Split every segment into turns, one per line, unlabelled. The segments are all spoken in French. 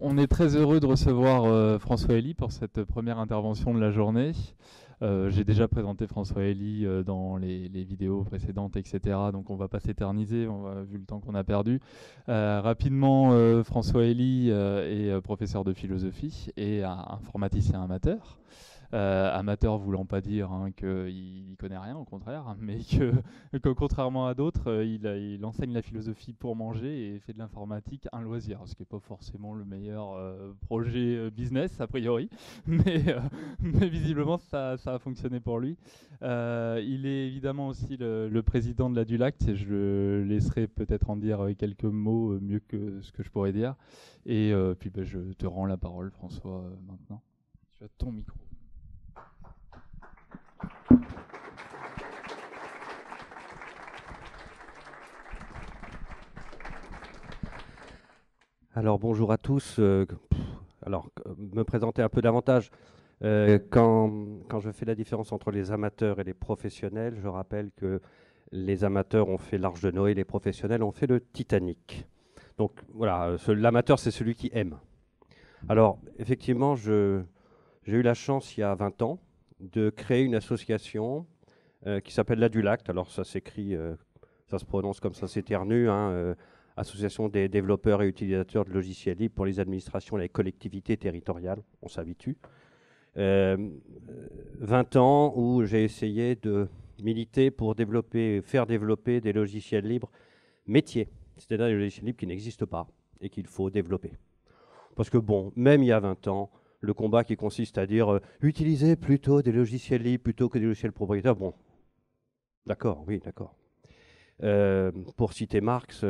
on est très heureux de recevoir euh, François Elie pour cette première intervention de la journée. Euh, j'ai déjà présenté François Elie euh, dans les, vidéos précédentes, etc. Donc on ne va pas s'éterniser, vu le temps qu'on a perdu. rapidement, François Elie est professeur de philosophie et informaticien amateur. Euh, amateur voulant pas dire hein, qu'il connaît rien, au contraire, mais que, contrairement à d'autres, euh, il, enseigne la philosophie pour manger et fait de l'informatique un loisir, ce qui n'est pas forcément le meilleur euh, projet business, a priori, mais, visiblement ça, a fonctionné pour lui. il est évidemment aussi le, président de la Dulact, et je laisserai peut-être en dire quelques mots mieux que ce que je pourrais dire. Et puis ben, je te rends la parole, François, maintenant. Tu as ton micro.
Alors bonjour à tous. Euh, alors me présenter un peu davantage. Euh, quand, quand, je fais la différence entre les amateurs et les professionnels, je rappelle que les amateurs ont fait l'Arche de Noé, les professionnels ont fait le Titanic. Donc voilà, l'amateur c'est celui qui aime. Alors effectivement, j'ai eu la chance il y a 20 ans de créer une association euh, qui s'appelle la Dulact. Alors ça s'écrit, ça se prononce comme ça s'éternue. Hein, Association des développeurs et utilisateurs de logiciels libres pour les administrations et les collectivités territoriales, on s'habitue. 20 euh, ans où j'ai essayé de militer pour développer, faire développer des logiciels libres métiers, c'est-à-dire des logiciels libres qui n'existent pas et qu'il faut développer. Parce que bon, même il y a 20 ans, le combat qui consiste à dire euh, utilisez plutôt des logiciels libres plutôt que des logiciels propriétaires, bon, d'accord, oui, d'accord. Euh, pour citer Marx,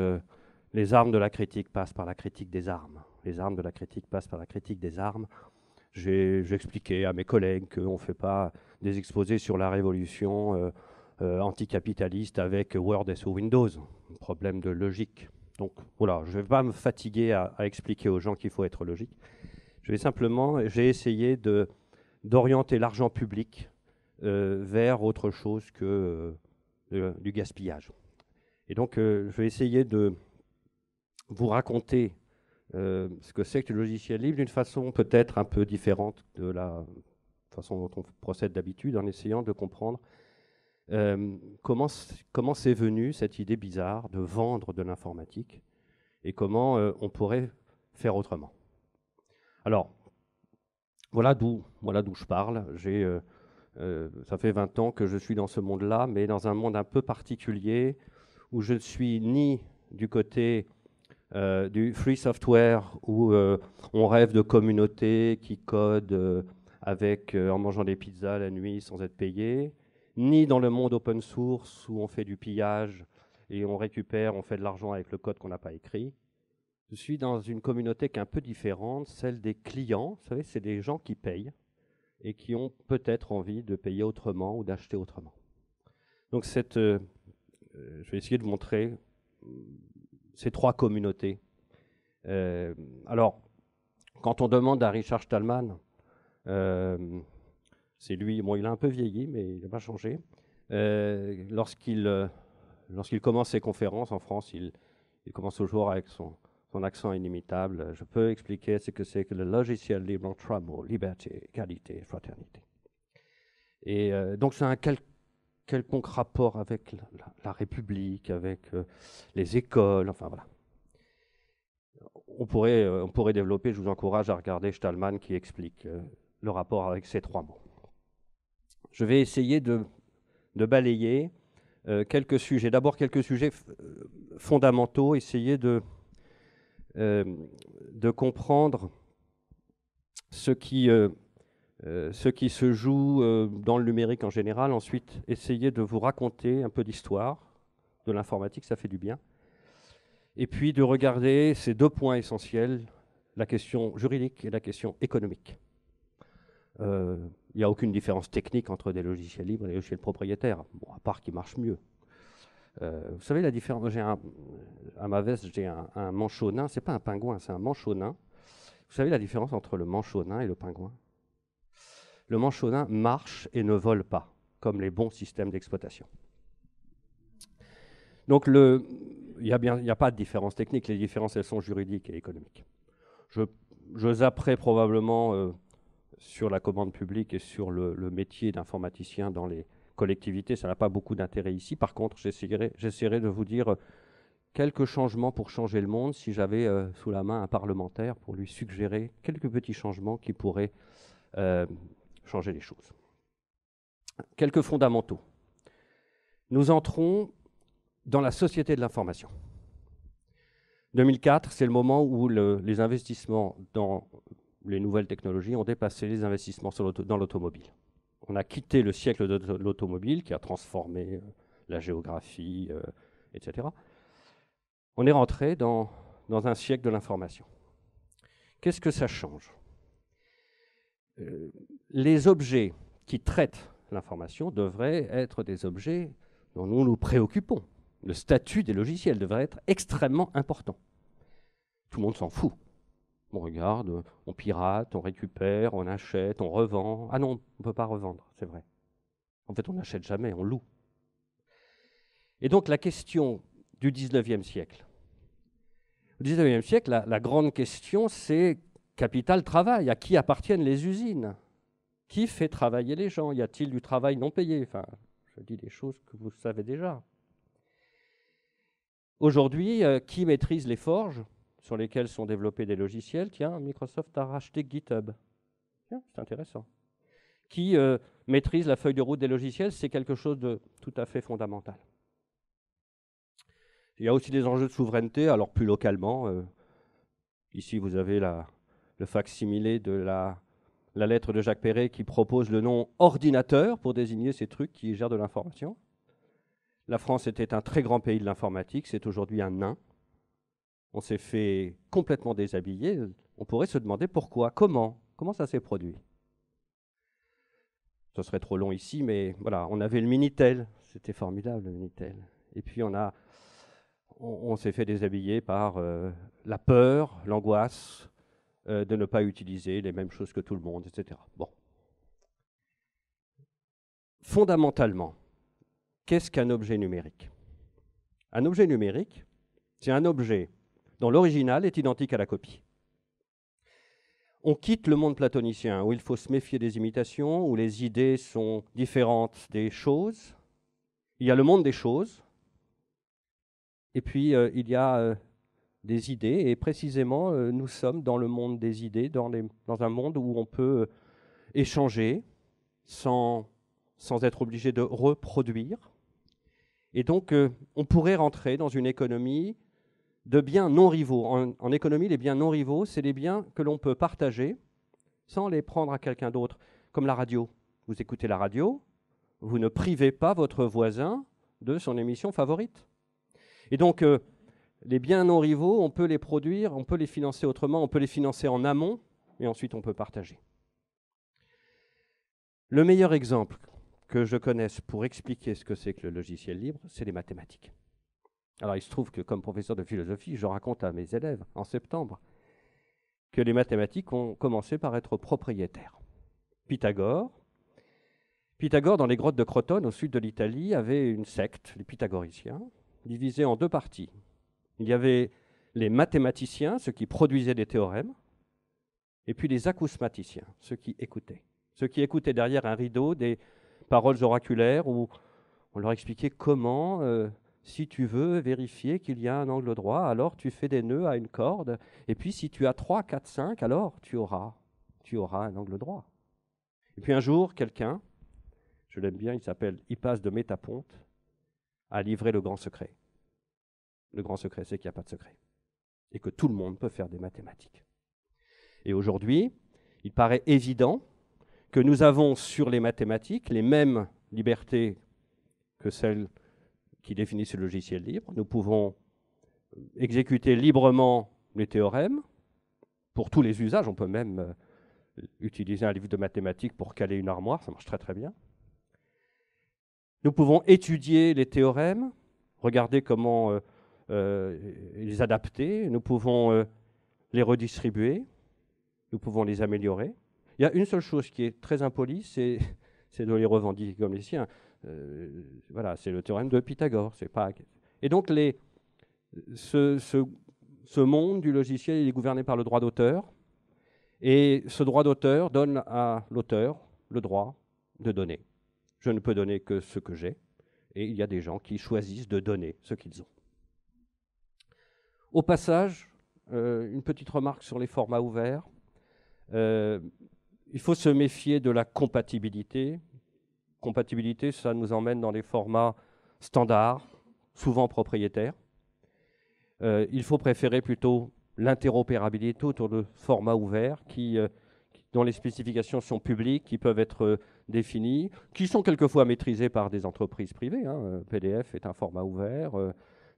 les armes de la critique passent par la critique des armes. Les armes de la critique passent par la critique des armes. J'ai expliqué à mes collègues qu'on ne fait pas des exposés sur la révolution euh, euh, anticapitaliste avec Word et sous Windows. Problème de logique. Donc voilà, je ne vais pas me fatiguer à, expliquer aux gens qu'il faut être logique. Je vais simplement, j'ai essayé d'orienter l'argent public euh, vers autre chose que du gaspillage. Et donc, je vais essayer de, vous raconter euh, ce que c'est que le logiciel libre d'une façon peut-être un peu différente de la façon dont on procède d'habitude, en essayant de comprendre euh, comment comment c'est venu cette idée bizarre de vendre de l'informatique et comment euh, on pourrait faire autrement. Alors, voilà d'où voilà je parle. J'ai ça fait 20 ans que je suis dans ce monde-là, mais dans un monde un peu particulier où je ne suis ni du côté euh, du free software où euh, on rêve de communautés qui codent euh, avec, en mangeant des pizzas la nuit sans être payé, ni dans le monde open source où on fait du pillage et on récupère, on fait de l'argent avec le code qu'on n'a pas écrit. Je suis dans une communauté qui est un peu différente, celle des clients. Vous savez, c'est des gens qui payent et qui ont peut-être envie de payer autrement ou d'acheter autrement. Donc cette, je vais essayer de montrer ces trois communautés. Euh, alors, quand on demande à Richard Stallman, euh, c'est lui, bon, il a un peu vieilli, mais il n'a pas changé. Euh, lorsqu'il commence ses conférences en France, il, commence toujours avec son, accent inimitable. Je peux expliquer ce que c'est que le logiciel libre entre amour, liberté, qualité, fraternité. Et donc c'est un, quel, quelconque rapport avec la, République, avec euh, les écoles, enfin voilà. On pourrait, euh, on pourrait développer, je vous encourage à regarder Stallman qui explique euh, le rapport avec ces trois mots. Je vais essayer de, balayer quelques sujets. D'abord quelques sujets fondamentaux, essayer de, de comprendre ce qui euh, ce qui se joue euh, dans le numérique en général. Ensuite, essayer de vous raconter un peu d'histoire de l'informatique, ça fait du bien. Et puis de regarder ces deux points essentiels, la question juridique et la question économique. Euh, il n'y a aucune différence technique entre des logiciels libres et des logiciels propriétaires, à part qu'ils marchent mieux. vous savez la différence J'ai à ma veste, j'ai un, un. C'est pas un pingouin, c'est un manchot nain. Vous savez la différence entre le manchot nain et le pingouin? Le manchonin marche et ne vole pas, comme les bons systèmes d'exploitation. Donc il n'y a, pas de différence technique, les différences elles sont juridiques et économiques. Je, zapperai probablement euh, sur la commande publique et sur le, métier d'informaticien dans les collectivités. Ça n'a pas beaucoup d'intérêt ici. Par contre, j'essaierai de vous dire quelques changements pour changer le monde si j'avais euh, sous la main un parlementaire pour lui suggérer quelques petits changements qui pourraient euh, changer les choses. Quelques fondamentaux. Nous entrons dans la société de l'information. 2004, c'est le moment où les investissements dans les nouvelles technologies ont dépassé les investissements dans l'automobile. On a quitté le siècle de l'automobile qui a transformé euh, la géographie, etc on est rentré dans, un siècle de l'information. Qu'est-ce que ça change? Euh, Les objets qui traitent l'information devraient être des objets dont nous nous préoccupons. Le statut des logiciels devrait être extrêmement important. Tout le monde s'en fout. On regarde, on pirate, on récupère, on achète, on revend. Ah non, on ne peut pas revendre, c'est vrai. En fait, on n'achète jamais, on loue. Et donc la question du 19e siècle, au XIXe siècle, la, grande question, c'est capital-travail. À qui appartiennent les usines? Qui fait travailler les gens? Y a-t-il du travail non payé? Enfin, je dis des choses que vous savez déjà. Aujourd'hui, euh, qui maîtrise les forges sur lesquelles sont développés des logiciels? Tiens, Microsoft a racheté GitHub. c'est intéressant. Qui euh, maîtrise la feuille de route des logiciels? C'est quelque chose de tout à fait fondamental. Il y a aussi des enjeux de souveraineté, alors plus localement. Euh, ici, vous avez le facsimilé de la, la lettre de Jacques Perret qui propose le nom ordinateur pour désigner ces trucs qui gèrent de l'information. La France était un très grand pays de l'informatique, c'est aujourd'hui un nain. On s'est fait complètement déshabiller. On pourrait se demander pourquoi, comment, comment ça s'est produit. Ce serait trop long ici, mais voilà, on avait le Minitel, c'était formidable le Minitel. Et puis on a on, s'est fait déshabiller par euh, la peur, l'angoisse euh, de ne pas utiliser les mêmes choses que tout le monde, etc. Bon. Fondamentalement, qu'est-ce qu'un objet numérique? Un objet numérique, c'est un objet dont l'original est identique à la copie. On quitte le monde platonicien où il faut se méfier des imitations, où les idées sont différentes des choses. Il y a le monde des choses, et puis, euh, il y a euh, des idées, et précisément, euh, nous sommes dans le monde des idées, dans, un monde où on peut échanger sans, sans être obligé de reproduire. Et donc, on pourrait rentrer dans une économie de biens non rivaux. En, économie, les biens non rivaux, c'est les biens que l'on peut partager sans les prendre à quelqu'un d'autre, comme la radio. Vous écoutez la radio, vous ne privez pas votre voisin de son émission favorite. Et donc, euh, les biens non rivaux, on peut les produire, on peut les financer autrement, on peut les financer en amont, et ensuite on peut partager. Le meilleur exemple que je connaisse pour expliquer ce que c'est que le logiciel libre, c'est les mathématiques. Alors il se trouve que comme professeur de philosophie, je raconte à mes élèves en septembre que les mathématiques ont commencé par être propriétaires. Pythagore, Pythagore dans les grottes de Crotone au sud de l'Italie avait une secte, les pythagoriciens, divisé en deux parties. Il y avait les mathématiciens, ceux qui produisaient des théorèmes, et puis les acousmaticiens, ceux qui écoutaient. Ceux qui écoutaient derrière un rideau des paroles oraculaires où on leur expliquait comment, euh, si tu veux vérifier qu'il y a un angle droit, alors tu fais des nœuds à une corde, et puis si tu as 3, 4, 5, alors tu auras, tu auras un angle droit. Et puis un jour, quelqu'un, je l'aime bien, il s'appelle passe de Métaponte, a livré le grand secret. Le grand secret, c'est qu'il n'y a pas de secret. Et que tout le monde peut faire des mathématiques. Et aujourd'hui, il paraît évident que nous avons sur les mathématiques les mêmes libertés que celles qui définissent le logiciel libre. Nous pouvons exécuter librement les théorèmes pour tous les usages. On peut même euh, utiliser un livre de mathématiques pour caler une armoire, ça marche très très bien. Nous pouvons étudier les théorèmes, regarder comment euh, les adapter, nous pouvons euh, les redistribuer, nous pouvons les améliorer. Il y a une seule chose qui est très impolie, c'est, de les revendiquer comme les siens. voilà, c'est le théorème de Pythagore. C'est pas... Et donc, ce, ce, monde du logiciel il est gouverné par le droit d'auteur. Et ce droit d'auteur donne à l'auteur le droit de donner. Je ne peux donner que ce que j'ai, et il y a des gens qui choisissent de donner ce qu'ils ont. Au passage, euh, une petite remarque sur les formats ouverts. Euh, il faut se méfier de la compatibilité. Compatibilité, ça nous emmène dans les formats standards, souvent propriétaires. Euh, il faut préférer plutôt l'interopérabilité autour de formats ouverts qui, dont les spécifications sont publiques, qui peuvent être définies, qui sont quelquefois maîtrisées par des entreprises privées. Hein. PDF est un format ouvert.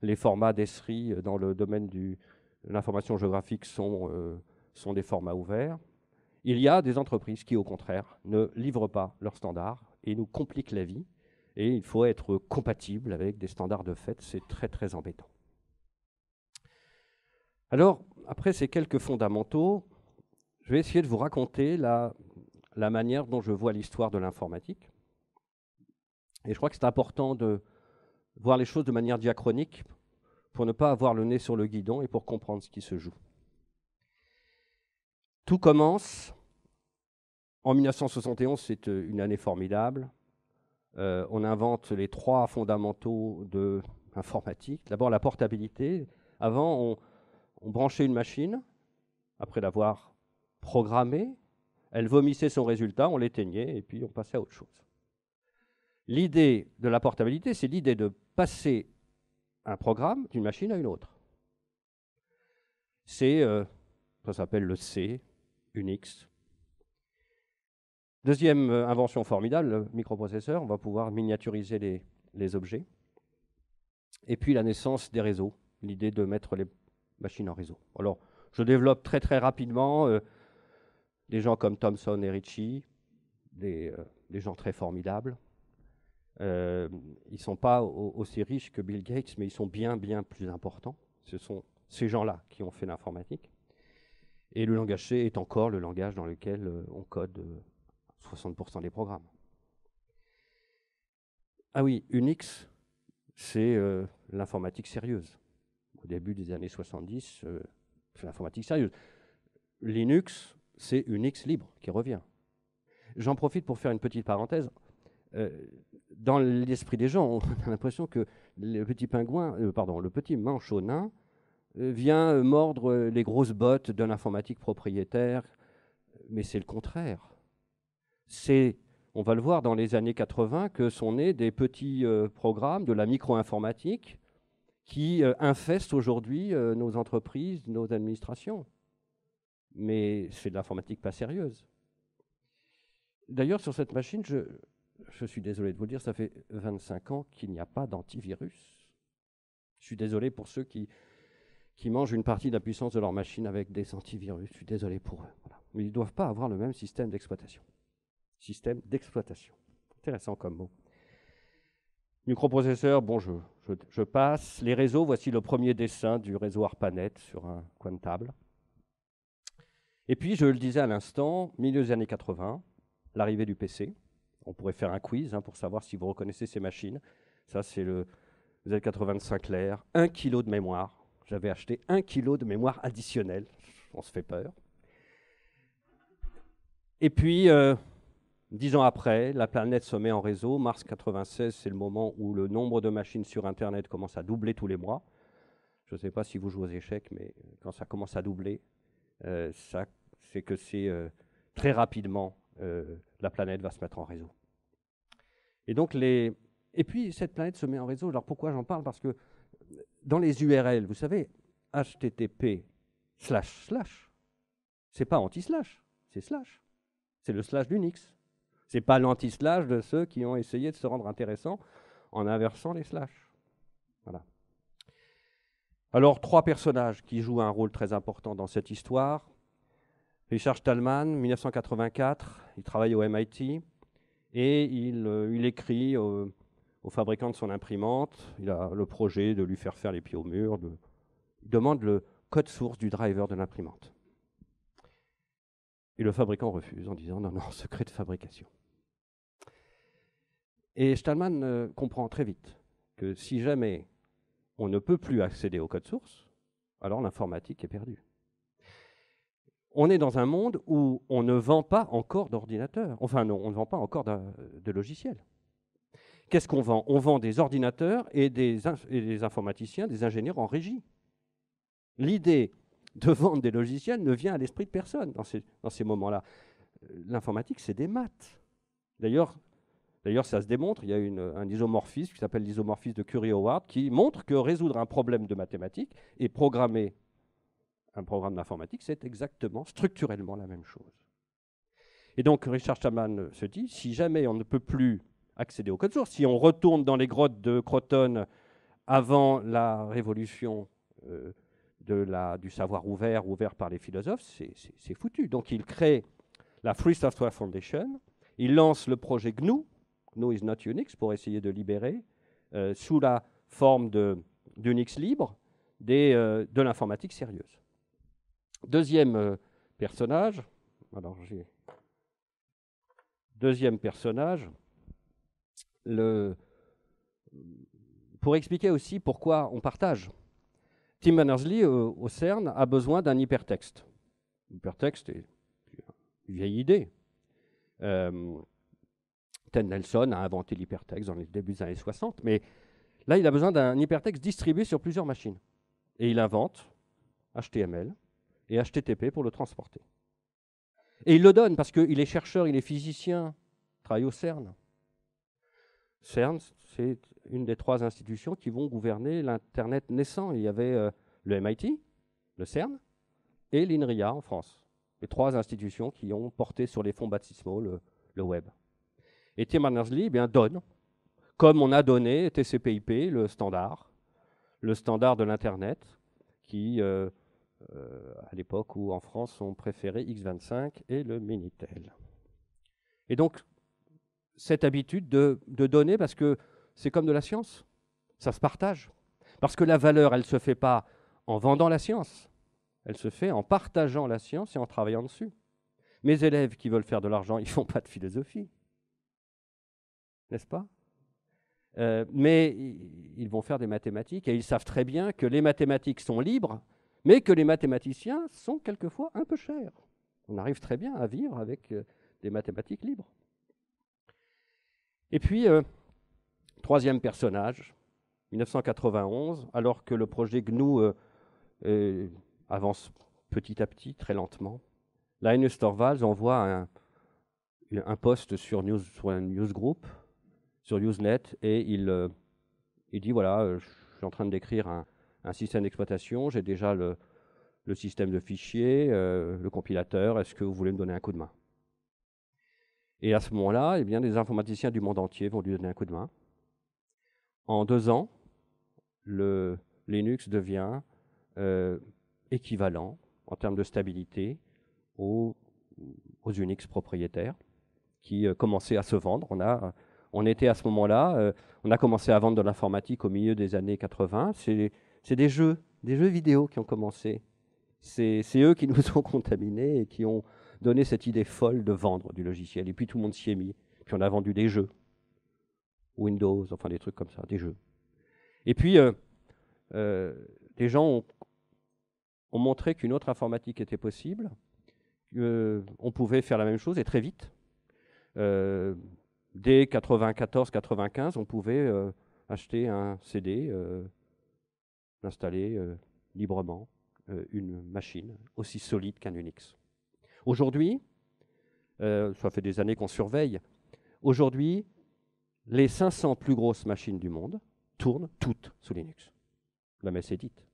Les formats d'ESRI dans le domaine du, l'information géographique sont, euh, sont des formats ouverts. Il y a des entreprises qui, au contraire, ne livrent pas leurs standards et nous compliquent la vie. Et il faut être compatible avec des standards de fait. C'est très, très embêtant. Alors, après ces quelques fondamentaux, je vais essayer de vous raconter la manière dont je vois l'histoire de l'informatique. Et je crois que c'est important de voir les choses de manière diachronique pour ne pas avoir le nez sur le guidon et pour comprendre ce qui se joue. Tout commence en 1971, c'est euh, une année formidable. Euh, on invente les trois fondamentaux de l'informatique. D'abord la portabilité. Avant, on, on branchait une machine, après l'avoir programmée, elle vomissait son résultat, on l'éteignait et puis on passait à autre chose. L'idée de la portabilité, c'est l'idée de passer un programme d'une machine à une autre. C'est, euh, ça s'appelle le C, Unix. Deuxième euh, invention formidable, le microprocesseur, on va pouvoir miniaturiser les, objets. Et puis la naissance des réseaux, l'idée de mettre les machines en réseau. Alors, je développe très très rapidement euh, des gens comme Thomson et Ritchie, des gens très formidables, euh, ils ne sont pas aussi riches que Bill Gates, mais ils sont bien, bien plus importants. Ce sont ces gens-là qui ont fait l'informatique. Et le langage C est encore le langage dans lequel euh, on code 60% euh, des programmes. Ah oui, Unix, c'est l'informatique sérieuse. Au début des années 70, c'est l'informatique sérieuse. Linux, c'est Unix libre qui revient. J'en profite pour faire une petite parenthèse dans l'esprit des gens, on a l'impression que le petit pingouin, euh, pardon, le petit manchot nain euh, vient euh, mordre les grosses bottes d'un informatique propriétaire, mais c'est le contraire. C'est, on va le voir dans les années 80, que sont nés des petits programmes de la micro-informatique qui infestent aujourd'hui nos entreprises, nos administrations. Mais c'est de l'informatique pas sérieuse. D'ailleurs, sur cette machine, je, je suis désolé de vous dire, ça fait 25 ans qu'il n'y a pas d'antivirus. Je suis désolé pour ceux qui, mangent une partie de la puissance de leur machine avec des antivirus. Je suis désolé pour eux. Mais ils ne doivent pas avoir le même système d'exploitation. Système d'exploitation. Intéressant comme mot. Microprocesseur, bon, je, je, passe. Les réseaux, voici le premier dessin du réseau ARPANET sur un coin de table. Et puis, je le disais à l'instant, milieu des années 80, l'arrivée du PC, on pourrait faire un quiz hein, pour savoir si vous reconnaissez ces machines. Ça, c'est le Z85 Lair, 1 kg de mémoire. J'avais acheté 1 kg de mémoire additionnelle. On se fait peur. Et puis, euh, dix ans après, la planète se met en réseau. Mars 96, c'est le moment où le nombre de machines sur Internet commence à doubler tous les mois. Je ne sais pas si vous jouez aux échecs, mais quand ça commence à doubler, euh, c'est que c'est euh, très rapidement la planète va se mettre en réseau. Et donc les et puis cette planète se met en réseau. Alors pourquoi j'en parle? Parce que dans les URL, vous savez, HTTP slash slash, c'est pas anti-slash, c'est slash. C'est le slash d'Unix. C'est pas l'anti-slash de ceux qui ont essayé de se rendre intéressants en inversant les slash. Voilà. Alors trois personnages qui jouent un rôle très important dans cette histoire. Richard Stallman, 1984, il travaille au MIT et il, euh, écrit au, fabricant de son imprimante, il a le projet de lui faire faire les pieds au mur, il demande le code source du driver de l'imprimante. Et le fabricant refuse en disant non, non, secret de fabrication. Et Stallman euh, comprend très vite que si jamais on ne peut plus accéder au code source, alors l'informatique est perdue. On est dans un monde où on ne vend pas encore d'ordinateurs. Enfin, non, on ne vend pas encore de, logiciels. Qu'est-ce qu'on vend? On vend des ordinateurs et des, informaticiens, des ingénieurs en régie. L'idée de vendre des logiciels ne vient à l'esprit de personne dans ces, moments-là. L'informatique, c'est des maths. D'ailleurs, D'ailleurs, ça se démontre. Il y a un isomorphisme qui s'appelle l'isomorphisme de Curie-Howard qui montre que résoudre un problème de mathématiques et programmer un programme d'informatique, c'est exactement, structurellement la même chose. Et donc Richard Stallman se dit, si jamais on ne peut plus accéder au code source, si on retourne dans les grottes de Croton avant la révolution euh, du savoir ouvert, ouvert par les philosophes, c'est foutu. Donc il crée la Free Software Foundation, il lance le projet GNU, GNU is not Unix, pour essayer de libérer, euh, sous la forme d'Unix libre, euh, de l'informatique sérieuse. Deuxième euh, personnage, alors j'ai deuxième personnage, pour expliquer aussi pourquoi on partage. Tim Berners-Lee au CERN a besoin d'un hypertexte. L'hypertexte est une vieille idée. Euh, Ted Nelson a inventé l'hypertexte dans les débuts des années 60, mais là, il a besoin d'un hypertexte distribué sur plusieurs machines. Et il invente HTML, et HTTP pour le transporter. Et il le donne parce qu'il est chercheur, il est physicien, travaille au CERN. CERN, c'est une des trois institutions qui vont gouverner l'Internet naissant. Il y avait euh, le MIT, le CERN et l'INRIA en France. Les trois institutions qui ont porté sur les fonds baptismaux le, web. Et Tim Berners-Lee eh bien, donne, comme on a donné TCP/IP, le standard, le standard de l'Internet, qui euh, à l'époque où en France on préférait X25 et le Minitel. Et donc, cette habitude de, donner, parce que c'est comme de la science, ça se partage. Parce que la valeur, elle ne se fait pas en vendant la science, elle se fait en partageant la science et en travaillant dessus. Mes élèves qui veulent faire de l'argent, ils ne font pas de philosophie. N'est-ce pas? Euh, Mais ils vont faire des mathématiques et ils savent très bien que les mathématiques sont libres mais que les mathématiciens sont quelquefois un peu chers. On arrive très bien à vivre avec euh, des mathématiques libres. Et puis, euh, troisième personnage, 1991, alors que le projet GNU euh, avance petit à petit, très lentement, Linus Torvalds envoie un, un post sur, news, sur un newsgroup, sur Usenet, et il, il dit, voilà, je suis en train d'écrire un, un système d'exploitation, j'ai déjà le, système de fichiers, euh, le compilateur, est-ce que vous voulez me donner un coup de main? Et à ce moment-là, eh bien, les informaticiens du monde entier vont lui donner un coup de main. En deux ans, le Linux devient euh, équivalent en termes de stabilité aux, Unix propriétaires qui euh, commençaient à se vendre. On, a, on était à ce moment-là, on a commencé à vendre de l'informatique au milieu des années 80. C'est c'est des jeux, des jeux vidéo qui ont commencé. C'est eux qui nous ont contaminés et qui ont donné cette idée folle de vendre du logiciel. Et puis tout le monde s'y est mis. Puis on a vendu des jeux. Windows, enfin des trucs comme ça, des jeux. Et puis, euh, euh, des gens ont, montré qu'une autre informatique était possible, qu'on pouvait faire la même chose et très vite. Euh, dès 94-95, on pouvait acheter un CD d'installer euh, librement euh, une machine aussi solide qu'un Unix. Aujourd'hui, euh, ça fait des années qu'on surveille, aujourd'hui, les 500 plus grosses machines du monde tournent toutes sous Linux. La messe est dite.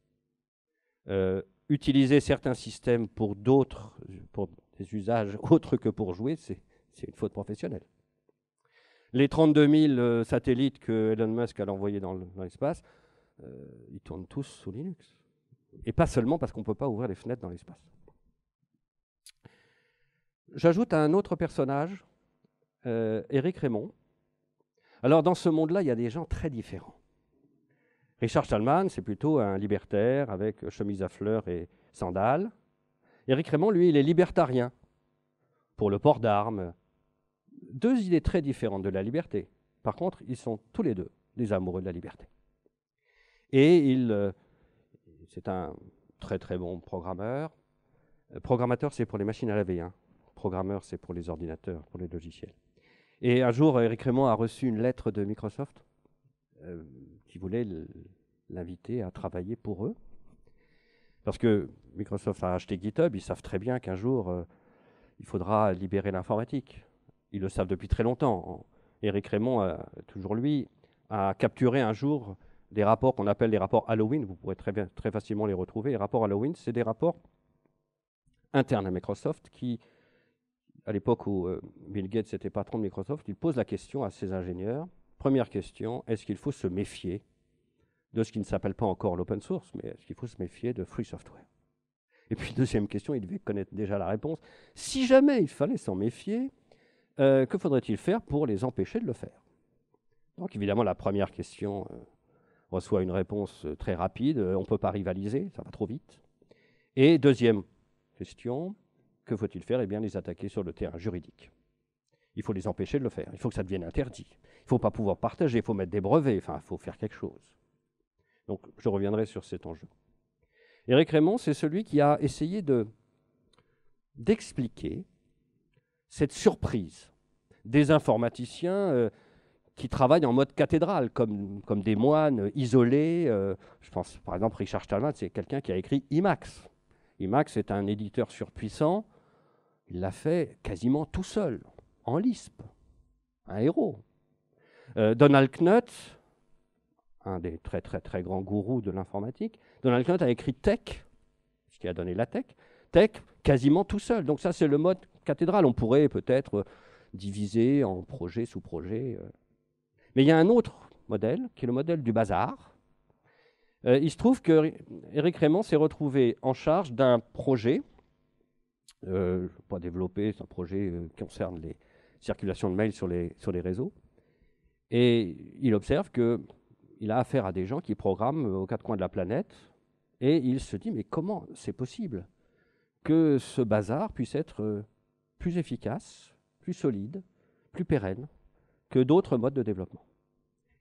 utiliser certains systèmes pour d'autres, pour des usages autres que pour jouer, c'est une faute professionnelle. Les 32 000 satellites que Elon Musk a envoyés dans l'espace, ils tournent tous sous Linux. Et pas seulement parce qu'on ne peut pas ouvrir les fenêtres dans l'espace. J'ajoute un autre personnage, euh, Eric Raymond. Alors dans ce monde-là, il y a des gens très différents. Richard Stallman, c'est plutôt un libertaire avec chemise à fleurs et sandales. Eric Raymond, lui, il est libertarien pour le port d'armes. Deux idées très différentes de la liberté. Par contre, ils sont tous les deux des amoureux de la liberté. Et il, euh, c'est un très très bon programmeur. Programmateur, c'est pour les machines à laver. Hein. Programmeur, c'est pour les ordinateurs, pour les logiciels. Et un jour, Eric Raymond a reçu une lettre de Microsoft euh, qui voulait l'inviter à travailler pour eux. Parce que Microsoft a acheté GitHub, ils savent très bien qu'un jour, euh, il faudra libérer l'informatique. Ils le savent depuis très longtemps. Eric Raymond, toujours lui, a capturé un jour des rapports qu'on appelle les rapports Halloween. Vous pourrez très, bien, très facilement les retrouver. Les rapports Halloween, c'est des rapports internes à Microsoft qui, à l'époque où euh, Bill Gates était patron de Microsoft, il pose la question à ses ingénieurs. Première question, est-ce qu'il faut se méfier de ce qui ne s'appelle pas encore l'open source, mais est-ce qu'il faut se méfier de free software? Et puis deuxième question, il devait connaître déjà la réponse. Si jamais il fallait s'en méfier, euh, que faudrait-il faire pour les empêcher de le faire? Donc évidemment, la première question euh, reçoit une réponse très rapide, on ne peut pas rivaliser, ça va trop vite. Et deuxième question, que faut-il faire? Eh bien, les attaquer sur le terrain juridique. Il faut les empêcher de le faire. Il faut que ça devienne interdit. Il ne faut pas pouvoir partager. Il faut mettre des brevets. Enfin, il faut faire quelque chose. Donc, je reviendrai sur cet enjeu. Éric Raymond, c'est celui qui a essayé de d'expliquer cette surprise des informaticiens euh, qui travaillent en mode cathédrale, comme, des moines isolés. Euh, je pense, par exemple, Richard Stallman, c'est quelqu'un qui a écrit IMAX. IMAX est un éditeur surpuissant. Il l'a fait quasiment tout seul, en Lisp. Un héros. Euh, Donald Knuth, un des très très très grands gourous de l'informatique, Donald Knuth a écrit Tech, ce qui a donné la tech. Tech, quasiment tout seul. Donc ça, c'est le mode cathédrale. On pourrait peut-être diviser en projet sous projet. Euh. Mais il y a un autre modèle, qui est le modèle du bazar, euh, il se trouve que Eric Raymond s'est retrouvé en charge d'un projet, euh, pas développé, c'est un projet euh, qui concerne les circulations de mails sur les, sur les réseaux. Et il observe qu'il a affaire à des gens qui programment aux quatre coins de la planète. Et il se dit, mais comment c'est possible que ce bazar puisse être plus efficace, plus solide, plus pérenne que d'autres modes de développement?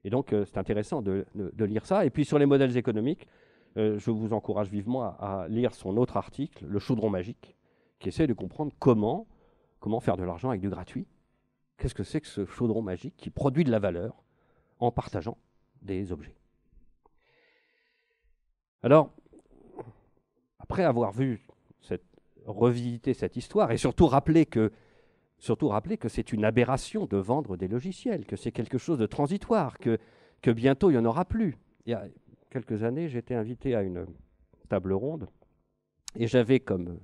Et donc, euh, c'est intéressant de, lire ça. Et puis, sur les modèles économiques, euh, je vous encourage vivement à, lire son autre article, Le chaudron magique, qui essaie de comprendre comment, comment faire de l'argent avec du gratuit. Qu'est-ce que c'est que ce chaudron magique qui produit de la valeur en partageant des objets? Alors, après avoir vu cette, revisiter cette histoire et surtout rappeler que Surtout rappeler que c'est une aberration de vendre des logiciels, que c'est quelque chose de transitoire, que, bientôt il n'y en aura plus. Il y a quelques années, j'étais invité à une table ronde et j'avais comme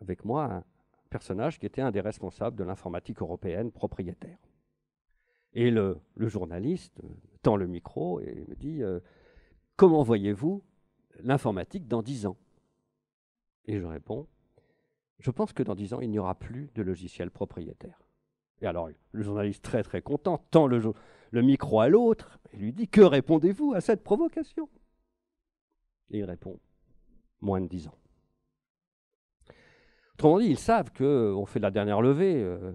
avec moi un personnage qui était un des responsables de l'informatique européenne propriétaire. Et le, journaliste tend le micro et me dit euh, Comment voyez-vous l'informatique dans dix ans? Et je réponds je pense que dans dix ans, il n'y aura plus de logiciel propriétaire. Et alors, le journaliste très très content tend le, micro à l'autre et lui dit Que répondez-vous à cette provocation? Et il répond Moins de dix ans. Autrement dit, ils savent qu'on fait la dernière levée, euh,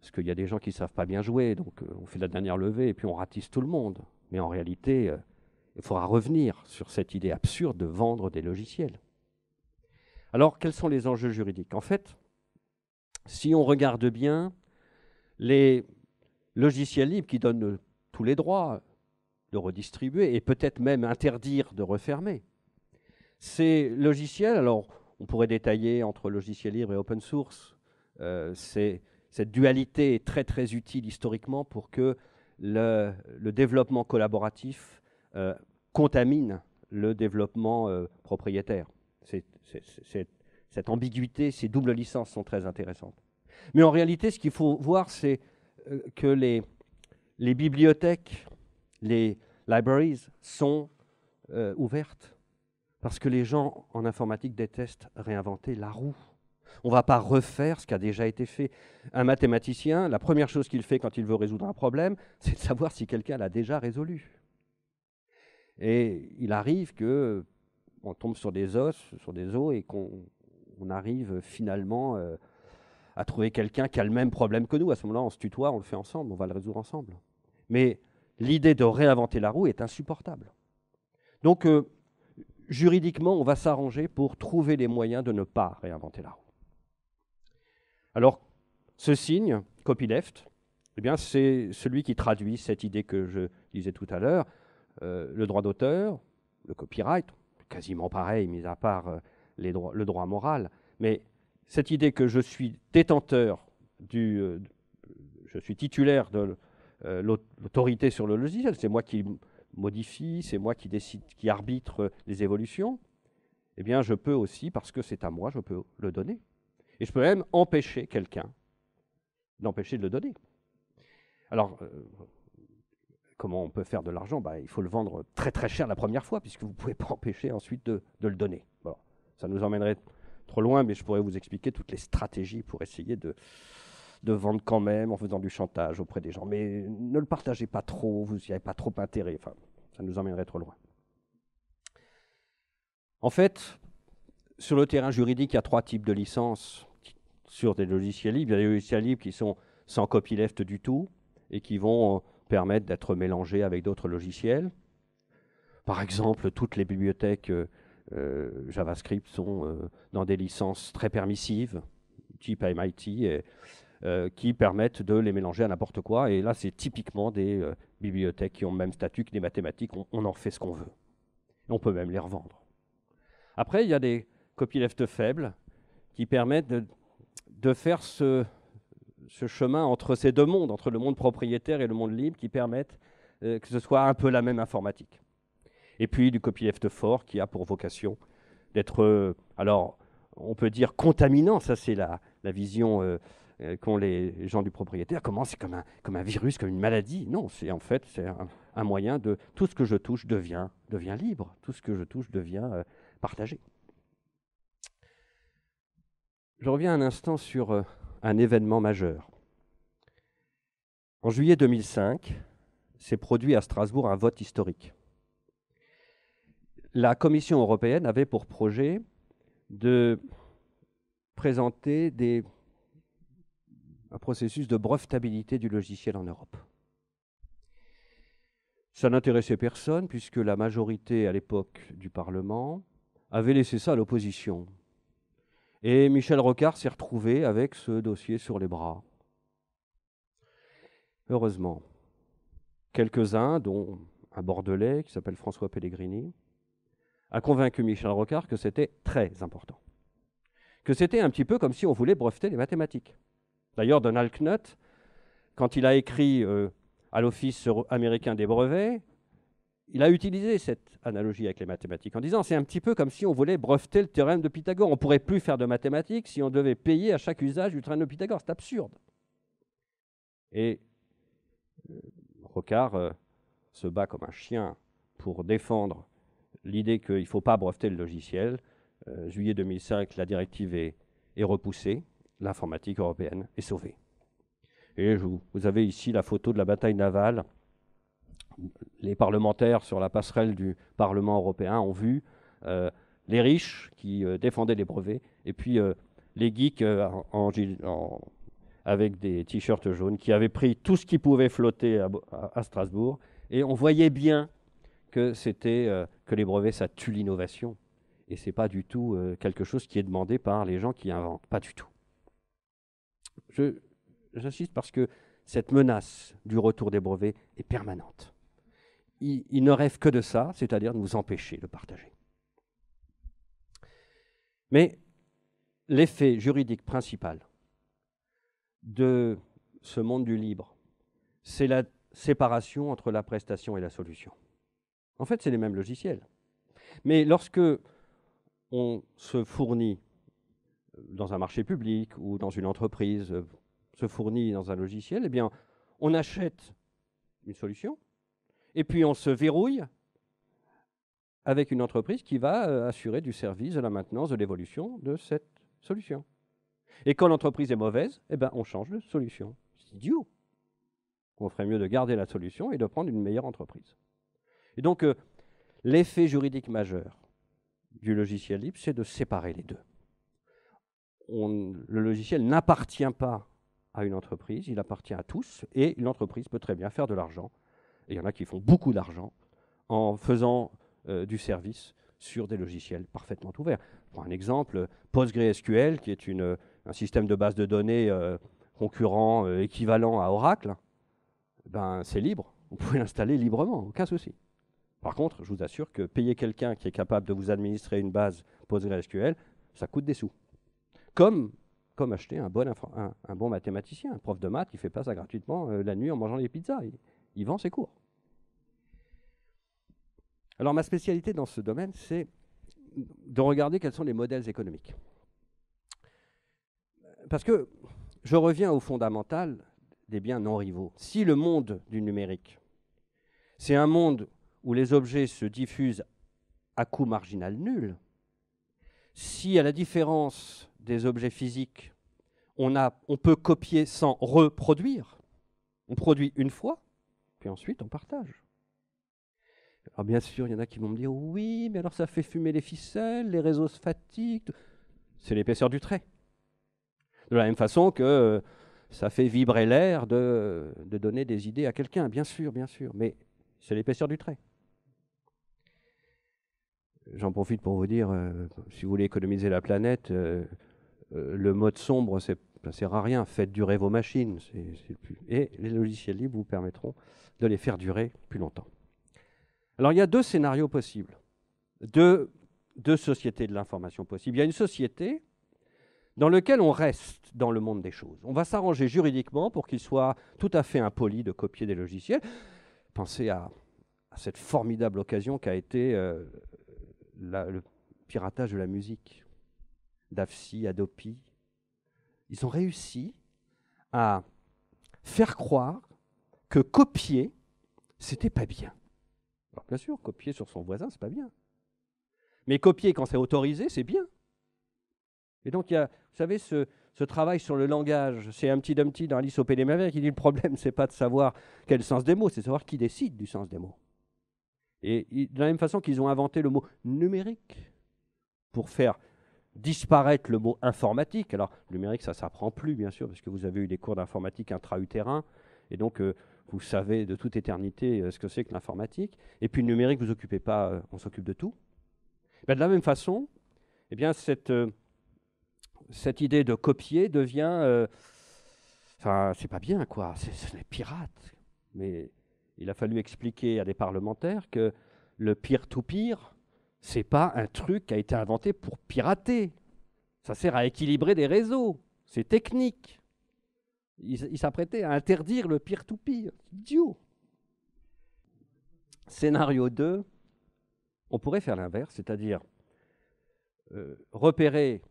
parce qu'il y a des gens qui ne savent pas bien jouer, donc euh, on fait la dernière levée et puis on ratisse tout le monde. Mais en réalité, euh, il faudra revenir sur cette idée absurde de vendre des logiciels. Alors, quels sont les enjeux juridiques? En fait, si on regarde bien, les logiciels libres qui donnent tous les droits de redistribuer et peut-être même interdire de refermer, ces logiciels, alors on pourrait détailler entre logiciel libre et open source, euh, cette dualité est très très utile historiquement pour que le, développement collaboratif euh, contamine le développement euh, propriétaire cette ambiguïté, ces doubles licences sont très intéressantes. Mais en réalité, ce qu'il faut voir, c'est euh, que les, bibliothèques, les libraries sont euh, ouvertes parce que les gens en informatique détestent réinventer la roue. On ne va pas refaire ce qui a déjà été fait. Un mathématicien, la première chose qu'il fait quand il veut résoudre un problème, c'est de savoir si quelqu'un l'a déjà résolu. Et il arrive que on tombe sur des os, sur des os, et qu'on arrive finalement euh, à trouver quelqu'un qui a le même problème que nous. À ce moment-là, on se tutoie, on le fait ensemble, on va le résoudre ensemble. Mais l'idée de réinventer la roue est insupportable. Donc, euh, juridiquement, on va s'arranger pour trouver les moyens de ne pas réinventer la roue. Alors, ce signe, copyleft, eh bien, c'est celui qui traduit cette idée que je disais tout à l'heure, euh, le droit d'auteur, le copyright, quasiment pareil, mis à part euh, le droit moral, mais cette idée que je suis détenteur du, euh, je suis titulaire de l'autorité sur le logiciel, c'est moi qui modifie, c'est moi qui décide, qui arbitre les évolutions, eh bien, je peux aussi, parce que c'est à moi, je peux le donner. Et je peux même empêcher quelqu'un d'empêcher de le donner. Alors, euh, comment on peut faire de l'argent bah, Il faut le vendre très très cher la première fois, puisque vous ne pouvez pas empêcher ensuite de, le donner. ça nous emmènerait trop loin, mais je pourrais vous expliquer toutes les stratégies pour essayer de, de vendre quand même en faisant du chantage auprès des gens. Mais ne le partagez pas trop, vous n'y avez pas trop intérêt. Enfin, ça nous emmènerait trop loin. En fait, sur le terrain juridique, il y a trois types de licences sur des logiciels libres. Il y a des logiciels libres qui sont sans copyleft du tout et qui vont euh, permettre d'être mélangés avec d'autres logiciels. Par exemple, toutes les bibliothèques euh, euh, JavaScript sont dans des licences très permissives, type MIT, qui permettent de les mélanger à n'importe quoi. Et là, c'est typiquement des bibliothèques qui ont le même statut que les mathématiques. On, en fait ce qu'on veut. on peut même les revendre. Après, il y a des copyleft faibles qui permettent de faire ce, chemin entre ces deux mondes, entre le monde propriétaire et le monde libre, qui permettent euh, que ce soit un peu la même informatique. Et puis du copyleft fort qui a pour vocation d'être, euh, alors on peut dire contaminant, ça c'est la, vision euh, qu'ont les gens du propriétaire, comment c'est comme un, comme un virus, comme une maladie? Non, c'est en fait c'est un, moyen de tout ce que je touche devient, devient libre, tout ce que je touche devient partagé. Je reviens un instant sur un événement majeur. En juillet 2005, s'est produit à Strasbourg un vote historique. La Commission européenne avait pour projet de présenter un processus de brevetabilité du logiciel en Europe. Ça n'intéressait personne puisque la majorité à l'époque du Parlement avait laissé ça à l'opposition. Et Michel Rocard s'est retrouvé avec ce dossier sur les bras. Heureusement, quelques-uns, dont un Bordelais qui s'appelle François Pellegrini, a convaincu Michel Rocard que c'était très important. Que c'était un petit peu comme si on voulait breveter les mathématiques. D'ailleurs, Donald Knutt, quand il a écrit euh, à l'Office américain des brevets, il a utilisé cette analogie avec les mathématiques en disant c'est un petit peu comme si on voulait breveter le théorème de Pythagore. On ne pourrait plus faire de mathématiques si on devait payer à chaque usage du théorème de Pythagore. C'est absurde. Et euh, Rocard euh, se bat comme un chien pour défendre l'idée qu'il ne faut pas breveter le logiciel. Euh, juillet 2005, la directive est, repoussée. L'informatique européenne est sauvée. Et vous avez ici la photo de la bataille navale les parlementaires sur la passerelle du Parlement européen ont vu euh, les riches qui euh, défendaient les brevets et puis euh, les geeks avec des t-shirts jaunes qui avaient pris tout ce qui pouvait flotter à, Strasbourg et on voyait bien que c'était que les brevets ça tue l'innovation et c'est pas du tout quelque chose qui est demandé par les gens qui inventent, pas du tout. J'insiste parce que cette menace du retour des brevets est permanente il, ne rêve que de ça, c'est-à-dire de nous empêcher de partager. Mais l'effet juridique principal de ce monde du libre, c'est la séparation entre la prestation et la solution. En fait, c'est les mêmes logiciels. Mais lorsque on se fournit dans un marché public ou dans une entreprise, se fournit dans un logiciel, eh bien, on achète une solution, et puis on se verrouille avec une entreprise qui va euh, assurer du service, de la maintenance, de l'évolution de cette solution. Et quand l'entreprise est mauvaise, eh ben, on change de solution. C'est idiot. On ferait mieux de garder la solution et de prendre une meilleure entreprise. Et donc, euh, l'effet juridique majeur du logiciel libre, c'est de séparer les deux. le logiciel n'appartient pas à une entreprise, il appartient à tous, et une entreprise peut très bien faire de l'argent il y en a qui font beaucoup d'argent en faisant euh, du service sur des logiciels parfaitement ouverts. Pour un exemple, PostgreSQL, qui est un système de base de données euh, concurrent, euh, équivalent à Oracle, ben, c'est libre. Vous pouvez l'installer librement, aucun souci. Par contre, je vous assure que payer quelqu'un qui est capable de vous administrer une base PostgreSQL, ça coûte des sous. Comme, comme acheter un bon, un, bon mathématicien, un prof de maths, il ne fait pas ça gratuitement la nuit en mangeant des pizzas. il vend ses cours. Alors ma spécialité dans ce domaine, c'est de regarder quels sont les modèles économiques. Parce que je reviens au fondamental des biens non rivaux. Si le monde du numérique, c'est un monde où les objets se diffusent à coût marginal nul, si à la différence des objets physiques, on, peut copier sans reproduire, on produit une fois, puis ensuite on partage. Alors bien sûr, il y en a qui vont me dire oui, mais alors ça fait fumer les ficelles, les réseaux se fatiguent. C'est l'épaisseur du trait. De la même façon que euh, ça fait vibrer l'air de, donner des idées à quelqu'un, bien sûr, bien sûr, mais c'est l'épaisseur du trait. J'en profite pour vous dire, euh, si vous voulez économiser la planète, euh, le mode sombre, ça ne sert à rien. Faites durer vos machines. Et les logiciels libres vous permettront de les faire durer plus longtemps. Alors il y a deux scénarios possibles, deux, sociétés de l'information possibles. Il y a une société dans laquelle on reste dans le monde des choses. On va s'arranger juridiquement pour qu'il soit tout à fait impoli de copier des logiciels. Pensez à, cette formidable occasion qu'a été euh, le piratage de la musique d'Afsi, Adopi. Ils ont réussi à faire croire que copier, c'était pas bien. Alors bien sûr, copier sur son voisin, c'est pas bien. Mais copier quand c'est autorisé, c'est bien. Et donc il y a, vous savez, ce, travail sur le langage, c'est un petit Dumpty dans Alice au Pays des qui dit le problème, c'est pas de savoir quel sens des mots, c'est de savoir qui décide du sens des mots. Et de la même façon qu'ils ont inventé le mot numérique pour faire disparaître le mot informatique. Alors, numérique, ça ne s'apprend plus, bien sûr, parce que vous avez eu des cours d'informatique intra-utérin. Et donc, euh, vous savez de toute éternité euh, ce que c'est que l'informatique. Et puis le numérique, vous occupez pas, euh, on s'occupe de tout. Ben, de la même façon, eh bien, cette, euh, cette idée de copier devient. enfin, c'est pas bien, quoi. C'est des pirates. Mais il a fallu expliquer à des parlementaires que le pire-tout-pire, c'est pas un truc qui a été inventé pour pirater. Ça sert à équilibrer des réseaux. C'est technique il, s'apprêtait à interdire le peer-to-peer. Idiot. Scénario 2, on pourrait faire l'inverse, c'est-à-dire euh, repérer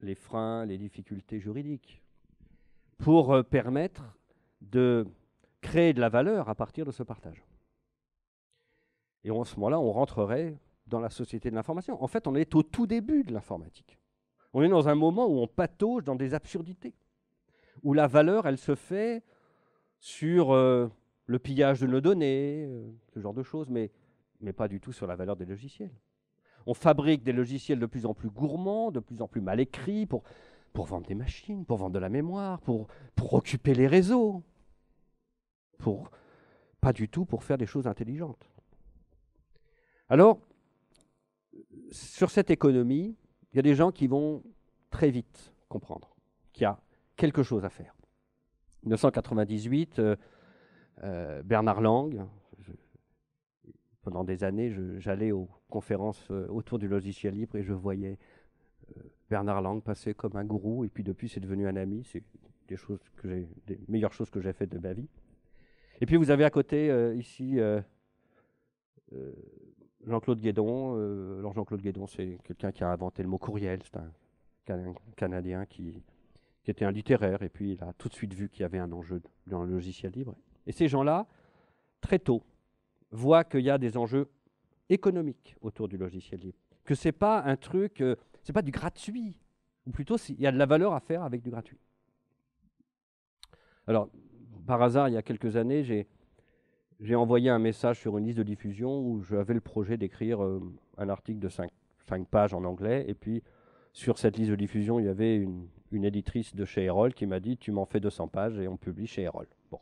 les freins, les difficultés juridiques, pour euh, permettre de créer de la valeur à partir de ce partage. Et en ce moment-là, on rentrerait dans la société de l'information. En fait, on est au tout début de l'informatique. On est dans un moment où on patauge dans des absurdités où la valeur, elle se fait sur euh, le pillage de nos données, euh, ce genre de choses, mais, mais pas du tout sur la valeur des logiciels. On fabrique des logiciels de plus en plus gourmands, de plus en plus mal écrits, pour, pour vendre des machines, pour vendre de la mémoire, pour, pour occuper les réseaux, pour, pas du tout pour faire des choses intelligentes. Alors, sur cette économie, il y a des gens qui vont très vite comprendre qu'il y a quelque chose à faire. 1998, euh, euh, Bernard Lang, pendant des années, j'allais aux conférences euh, autour du logiciel libre et je voyais Bernard Lang passer comme un gourou, et puis depuis, c'est devenu un ami. C'est des choses que des meilleures choses que j'ai faites de ma vie. Et puis vous avez à côté ici Jean-Claude Guédon. alors Jean-Claude Guédon, c'est quelqu'un qui a inventé le mot courriel. C'est un Canadien qui qui était un littéraire, et puis il a tout de suite vu qu'il y avait un enjeu dans le logiciel libre. Et ces gens-là, très tôt, voient qu'il y a des enjeux économiques autour du logiciel libre, que c'est pas un truc, euh, c'est pas du gratuit, ou plutôt il y a de la valeur à faire avec du gratuit. Alors, par hasard, il y a quelques années, j'ai envoyé un message sur une liste de diffusion où j'avais le projet d'écrire euh, un article de 5 pages en anglais, et puis sur cette liste de diffusion, il y avait une, éditrice de chez Erol qui m'a dit Tu m'en fais 200 pages et on publie chez Erol. Bon,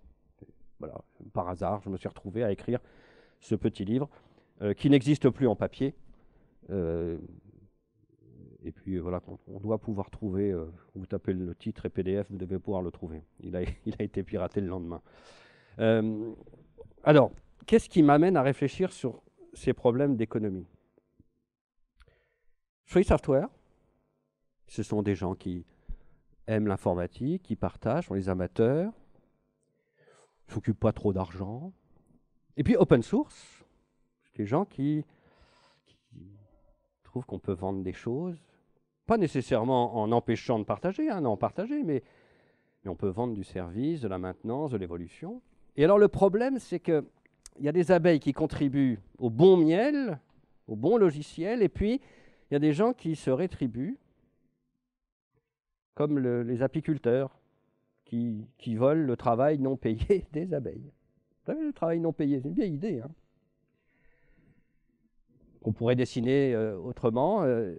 par hasard, je me suis retrouvé à écrire ce petit livre euh, qui n'existe plus en papier, et puis voilà, on doit pouvoir trouver, vous tapez le titre et PDF, vous devez pouvoir le trouver. Il a été piraté le lendemain. alors, qu'est-ce qui m'amène à réfléchir sur ces problèmes d'économie? Free Software, ce sont des gens qui aiment l'informatique, qui partagent, sont les amateurs, ne s'occupent pas trop d'argent. Et puis open source, des gens qui, trouvent qu'on peut vendre des choses, pas nécessairement en empêchant de partager, hein, non, partager, mais, mais on peut vendre du service, de la maintenance, de l'évolution. Et alors le problème, c'est qu'il y a des abeilles qui contribuent au bon miel, au bon logiciel, et puis il y a des gens qui se rétribuent comme les apiculteurs qui, volent le travail non payé des abeilles. Vous savez, le travail non payé, c'est une vieille idée. Hein On pourrait dessiner euh, autrement. Euh,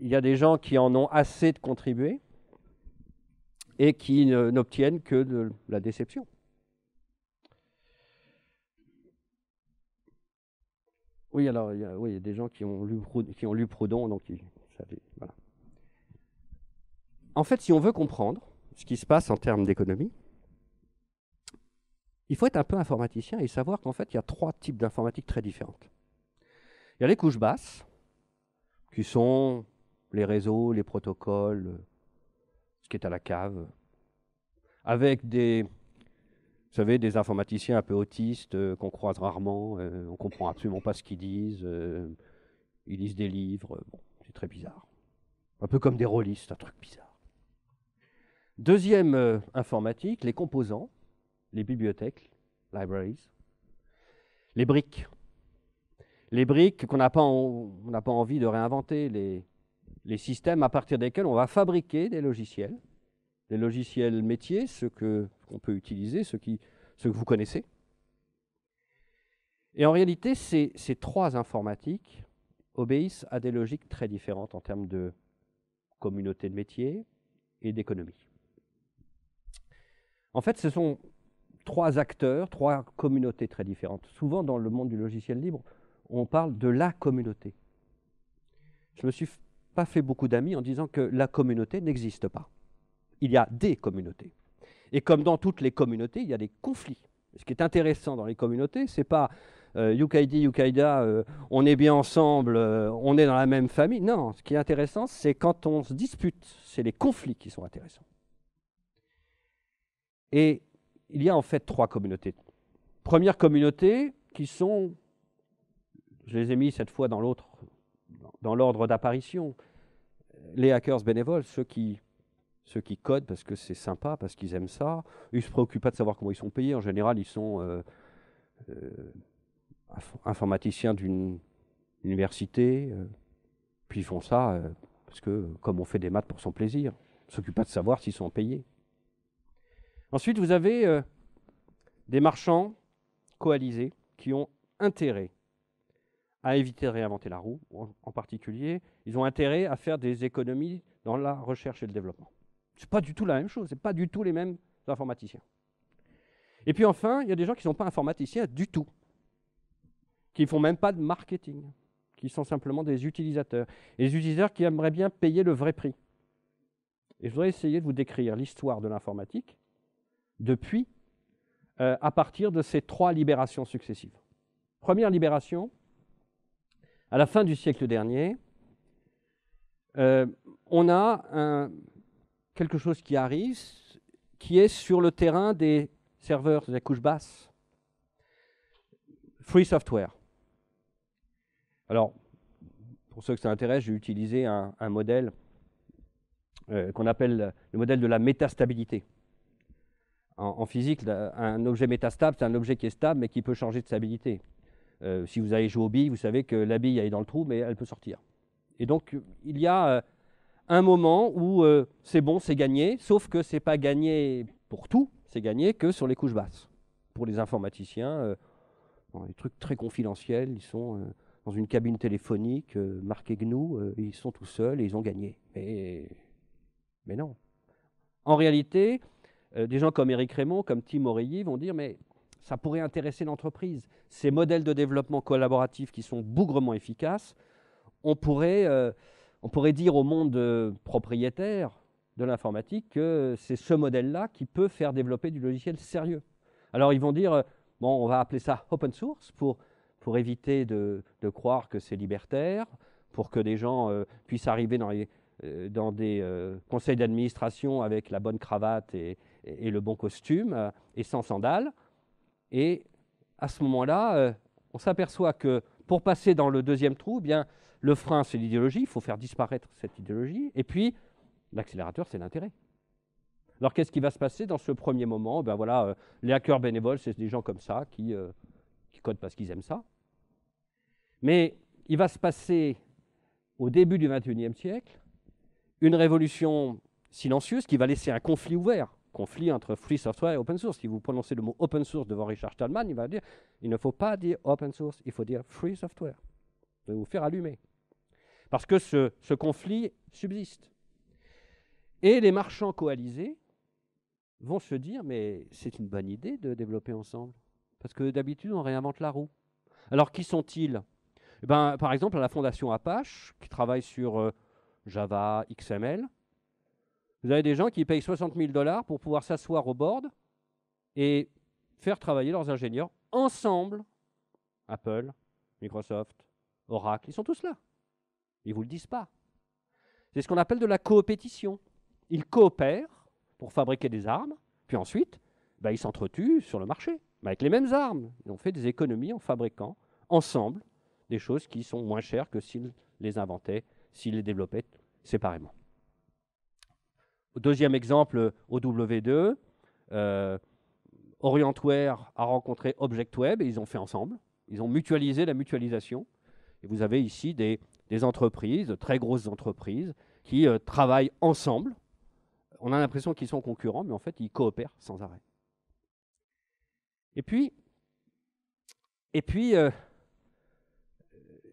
il y a des gens qui en ont assez de contribuer et qui n'obtiennent que de la déception. Oui, alors il y a, des gens qui ont lu, qui ont lu Proudhon, donc ils, voilà. En fait, si on veut comprendre ce qui se passe en termes d'économie, il faut être un peu informaticien et savoir qu'en fait, il y a trois types d'informatique très différentes. Il y a les couches basses, qui sont les réseaux, les protocoles, ce qui est à la cave, avec des, informaticiens un peu autistes euh, qu'on croise rarement, euh, on comprend absolument pas ce qu'ils disent, euh, ils lisent des livres, c'est très bizarre. Un peu comme des rôlistes, un truc bizarre. Deuxième euh, informatique, les composants, les bibliothèques, libraries, les briques. Les briques qu'on n'a pas, envie de réinventer, les, systèmes à partir desquels on va fabriquer des logiciels, des logiciels métiers, ceux qu'on peut utiliser, ceux que vous connaissez. Et en réalité, ces, ces trois informatiques obéissent à des logiques très différentes en termes de communauté de métiers et d'économie. En fait, ce sont trois acteurs, trois communautés très différentes. Souvent, dans le monde du logiciel libre, on parle de la communauté. Je ne me suis pas fait beaucoup d'amis en disant que la communauté n'existe pas. Il y a des communautés. Et comme dans toutes les communautés, il y a des conflits. Ce qui est intéressant dans les communautés, c'est pas euh, Yukaidi, Yukaida, euh, on est bien ensemble, euh, on est dans la même famille. Non, ce qui est intéressant, c'est quand on se dispute. C'est les conflits qui sont intéressants. Et il y a en fait trois communautés. Première communauté qui sont, je les ai mis cette fois dans l'autre, dans l'ordre d'apparition, les hackers bénévoles, ceux qui, codent parce que c'est sympa, parce qu'ils aiment ça. Ils ne se préoccupent pas de savoir comment ils sont payés. En général, ils sont euh, euh, informaticiens d'une université, euh, puis ils font ça parce que, comme on fait des maths pour son plaisir, ils ne s'occupent pas de savoir s'ils sont payés. Ensuite, vous avez euh, des marchands coalisés qui ont intérêt à éviter de réinventer la roue. En particulier, ils ont intérêt à faire des économies dans la recherche et le développement. Ce n'est pas du tout la même chose, ce n'est pas du tout les mêmes informaticiens. Et puis enfin, il y a des gens qui ne sont pas informaticiens du tout, qui ne font même pas de marketing, qui sont simplement des utilisateurs. Et utilisateurs qui aimeraient bien payer le vrai prix. Et je voudrais essayer de vous décrire l'histoire de l'informatique depuis, euh, à partir de ces trois libérations successives. Première libération, à la fin du siècle dernier, euh, on a quelque chose qui arrive, qui est sur le terrain des serveurs de la couche basse. Free software. Alors, pour ceux que ça intéresse, j'ai utilisé un, modèle euh, qu'on appelle le modèle de la métastabilité en, physique, un objet métastable, c'est un objet qui est stable mais qui peut changer de stabilité. Euh, si vous allez jouer aux billes, vous savez que la bille est dans le trou, mais elle peut sortir. Et donc, il y a euh, un moment où euh, c'est bon, c'est gagné, sauf que ce n'est pas gagné pour tout, c'est gagné que sur les couches basses. Pour les informaticiens, des trucs très confidentiels, ils sont dans une cabine téléphonique marquée GNU, ils sont tout seuls et ils ont gagné. Mais non. En réalité, euh, des gens comme Éric Raymond, comme Tim Oreilly vont dire mais ça pourrait intéresser l'entreprise. Ces modèles de développement collaboratif qui sont bougrement efficaces, on pourrait, euh, on pourrait dire au monde euh, propriétaire de l'informatique que c'est ce modèle-là qui peut faire développer du logiciel sérieux. Alors ils vont dire, bon, on va appeler ça open source pour, pour éviter de, de croire que c'est libertaire, pour que des gens puissent arriver dans, les, dans des conseils d'administration avec la bonne cravate et, et le bon costume et sans sandales. Et à ce moment-là, on s'aperçoit que pour passer dans le deuxième trou, eh bien, le frein, c'est l'idéologie, il faut faire disparaître cette idéologie, et puis l'accélérateur, c'est l'intérêt. Alors qu'est-ce qui va se passer dans ce premier moment? Ben voilà, euh, Les hackers bénévoles, c'est des gens comme ça qui, euh, qui codent parce qu'ils aiment ça. Mais il va se passer au début du XXIe siècle une révolution silencieuse qui va laisser un conflit ouvert, conflit entre free software et open source. Si vous prononcez le mot open source devant Richard Stallman, il va dire il ne faut pas dire open source, il faut dire free software. De vous faire allumer. Parce que ce, conflit subsiste. Et les marchands coalisés vont se dire, mais c'est une bonne idée de développer ensemble. Parce que d'habitude, on réinvente la roue. Alors, qui sont-ils? Eh ben, Par exemple, à la fondation Apache, qui travaille sur euh, Java, XML, vous avez des gens qui payent 60 000 dollars pour pouvoir s'asseoir au board et faire travailler leurs ingénieurs ensemble. Apple, Microsoft, Oracle, ils sont tous là. Ils ne vous le disent pas. C'est ce qu'on appelle de la coopétition. Ils coopèrent pour fabriquer des armes, puis ensuite, bah, ils s'entretuent sur le marché, avec les mêmes armes. Ils ont fait des économies en fabriquant ensemble des choses qui sont moins chères que s'ils les inventaient, s'ils les développaient séparément. Deuxième exemple, OW2. Euh, Orientware a rencontré ObjectWeb et ils ont fait ensemble. Ils ont mutualisé la mutualisation. Et vous avez ici des, entreprises, très grosses entreprises, qui euh, travaillent ensemble. On a l'impression qu'ils sont concurrents, mais en fait, ils coopèrent sans arrêt. Et puis, et puis, euh,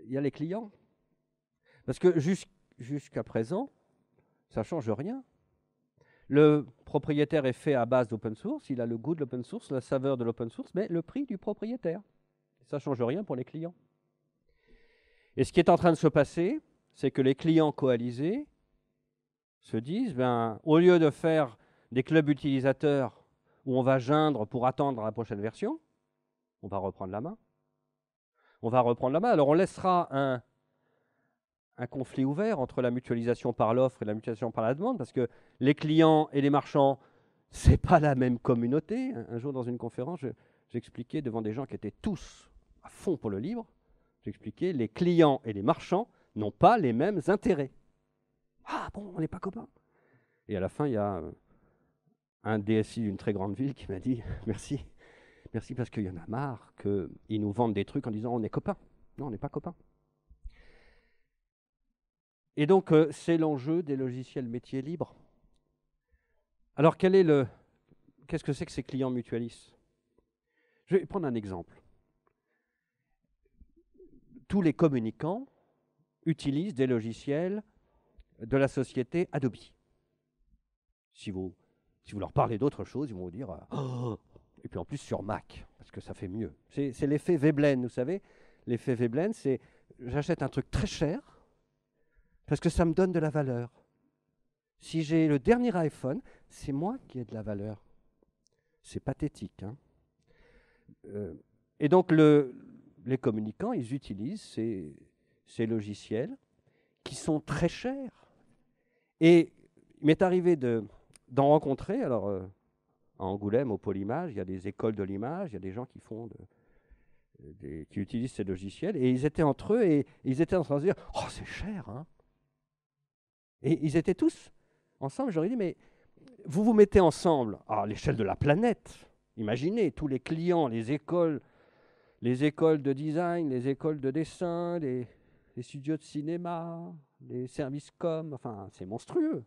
il y a les clients. Parce que jusqu'à présent, ça ne change rien. Le propriétaire est fait à base d'open source, il a le goût de l'open source, la saveur de l'open source, mais le prix du propriétaire. Ça ne change rien pour les clients. Et ce qui est en train de se passer, c'est que les clients coalisés se disent, ben, au lieu de faire des clubs utilisateurs où on va geindre pour attendre la prochaine version, on va reprendre la main. On va reprendre la main. Alors on laissera un, un conflit ouvert entre la mutualisation par l'offre et la mutualisation par la demande, parce que les clients et les marchands, ce n'est pas la même communauté. Un jour, dans une conférence, j'expliquais devant des gens qui étaient tous à fond pour le libre, J'expliquais, les clients et les marchands n'ont pas les mêmes intérêts. Ah bon, on n'est pas copains. Et à la fin, il y a euh, un DSI d'une très grande ville qui m'a dit merci, merci parce qu'il y en a marre qu'ils nous vendent des trucs en disant on est copains. Non, on n'est pas copains. Et donc, euh, c'est l'enjeu des logiciels métiers libres. Alors, quel est le, qu'est-ce que c'est que ces clients mutualistes? Je vais prendre un exemple tous les communicants utilisent des logiciels de la société Adobe. Si vous, si vous leur parlez d'autre chose, ils vont vous dire oh Et puis en plus sur Mac, parce que ça fait mieux. C'est l'effet Veblen, vous savez. L'effet Veblen, c'est j'achète un truc très cher parce que ça me donne de la valeur. Si j'ai le dernier iPhone, c'est moi qui ai de la valeur. C'est pathétique. Hein euh, et donc le, les communicants, ils utilisent ces, logiciels qui sont très chers. Et il m'est arrivé d'en rencontrer, alors euh, à Angoulême, au pôle image, il y a des écoles de l'image, il y a des gens qui font qui utilisent ces logiciels, et ils étaient entre eux et ils étaient en train de se dire Oh, c'est cher, hein Et ils étaient tous ensemble. J'aurais dit Mais vous vous mettez ensemble à l'échelle de la planète. Imaginez tous les clients, les écoles, les écoles de design, les écoles de dessin, les, studios de cinéma, les services com, enfin, c'est monstrueux.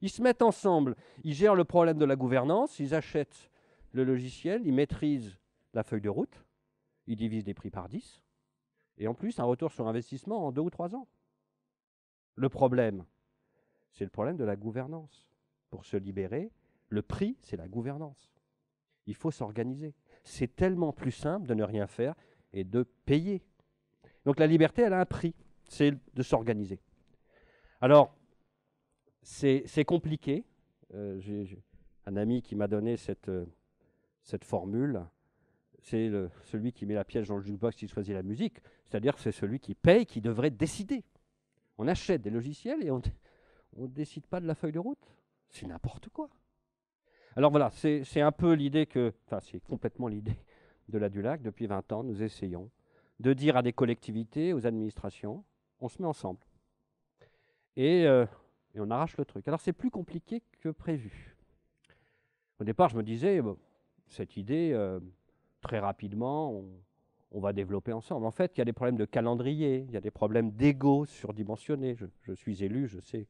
Ils se mettent ensemble, ils gèrent le problème de la gouvernance, ils achètent le logiciel, ils maîtrisent la feuille de route, ils divisent les prix par 10, et en plus, un retour sur investissement en deux ou trois ans. Le problème, c'est le problème de la gouvernance. Pour se libérer, le prix, c'est la gouvernance. Il faut s'organiser c'est tellement plus simple de ne rien faire et de payer. Donc la liberté, elle a un prix. c'est de s'organiser. Alors, c'est compliqué. Euh, j'ai un ami qui m'a donné cette, euh, cette formule. C'est celui qui met la pièce dans le jukebox qui choisit la musique. C'est-à-dire c'est celui qui paye qui devrait décider. On achète des logiciels et on ne décide pas de la feuille de route? C'est n'importe quoi. Alors voilà, c'est un peu l'idée que, enfin c'est complètement l'idée de la Dulac. Depuis 20 ans, nous essayons de dire à des collectivités, aux administrations, on se met ensemble. Et, euh, on arrache le truc. Alors c'est plus compliqué que prévu. Au départ, je me disais, cette idée, euh, très rapidement, on, va développer ensemble. En fait, il y a des problèmes de calendrier, il y a des problèmes d'ego surdimensionnés. Je, suis élu, je sais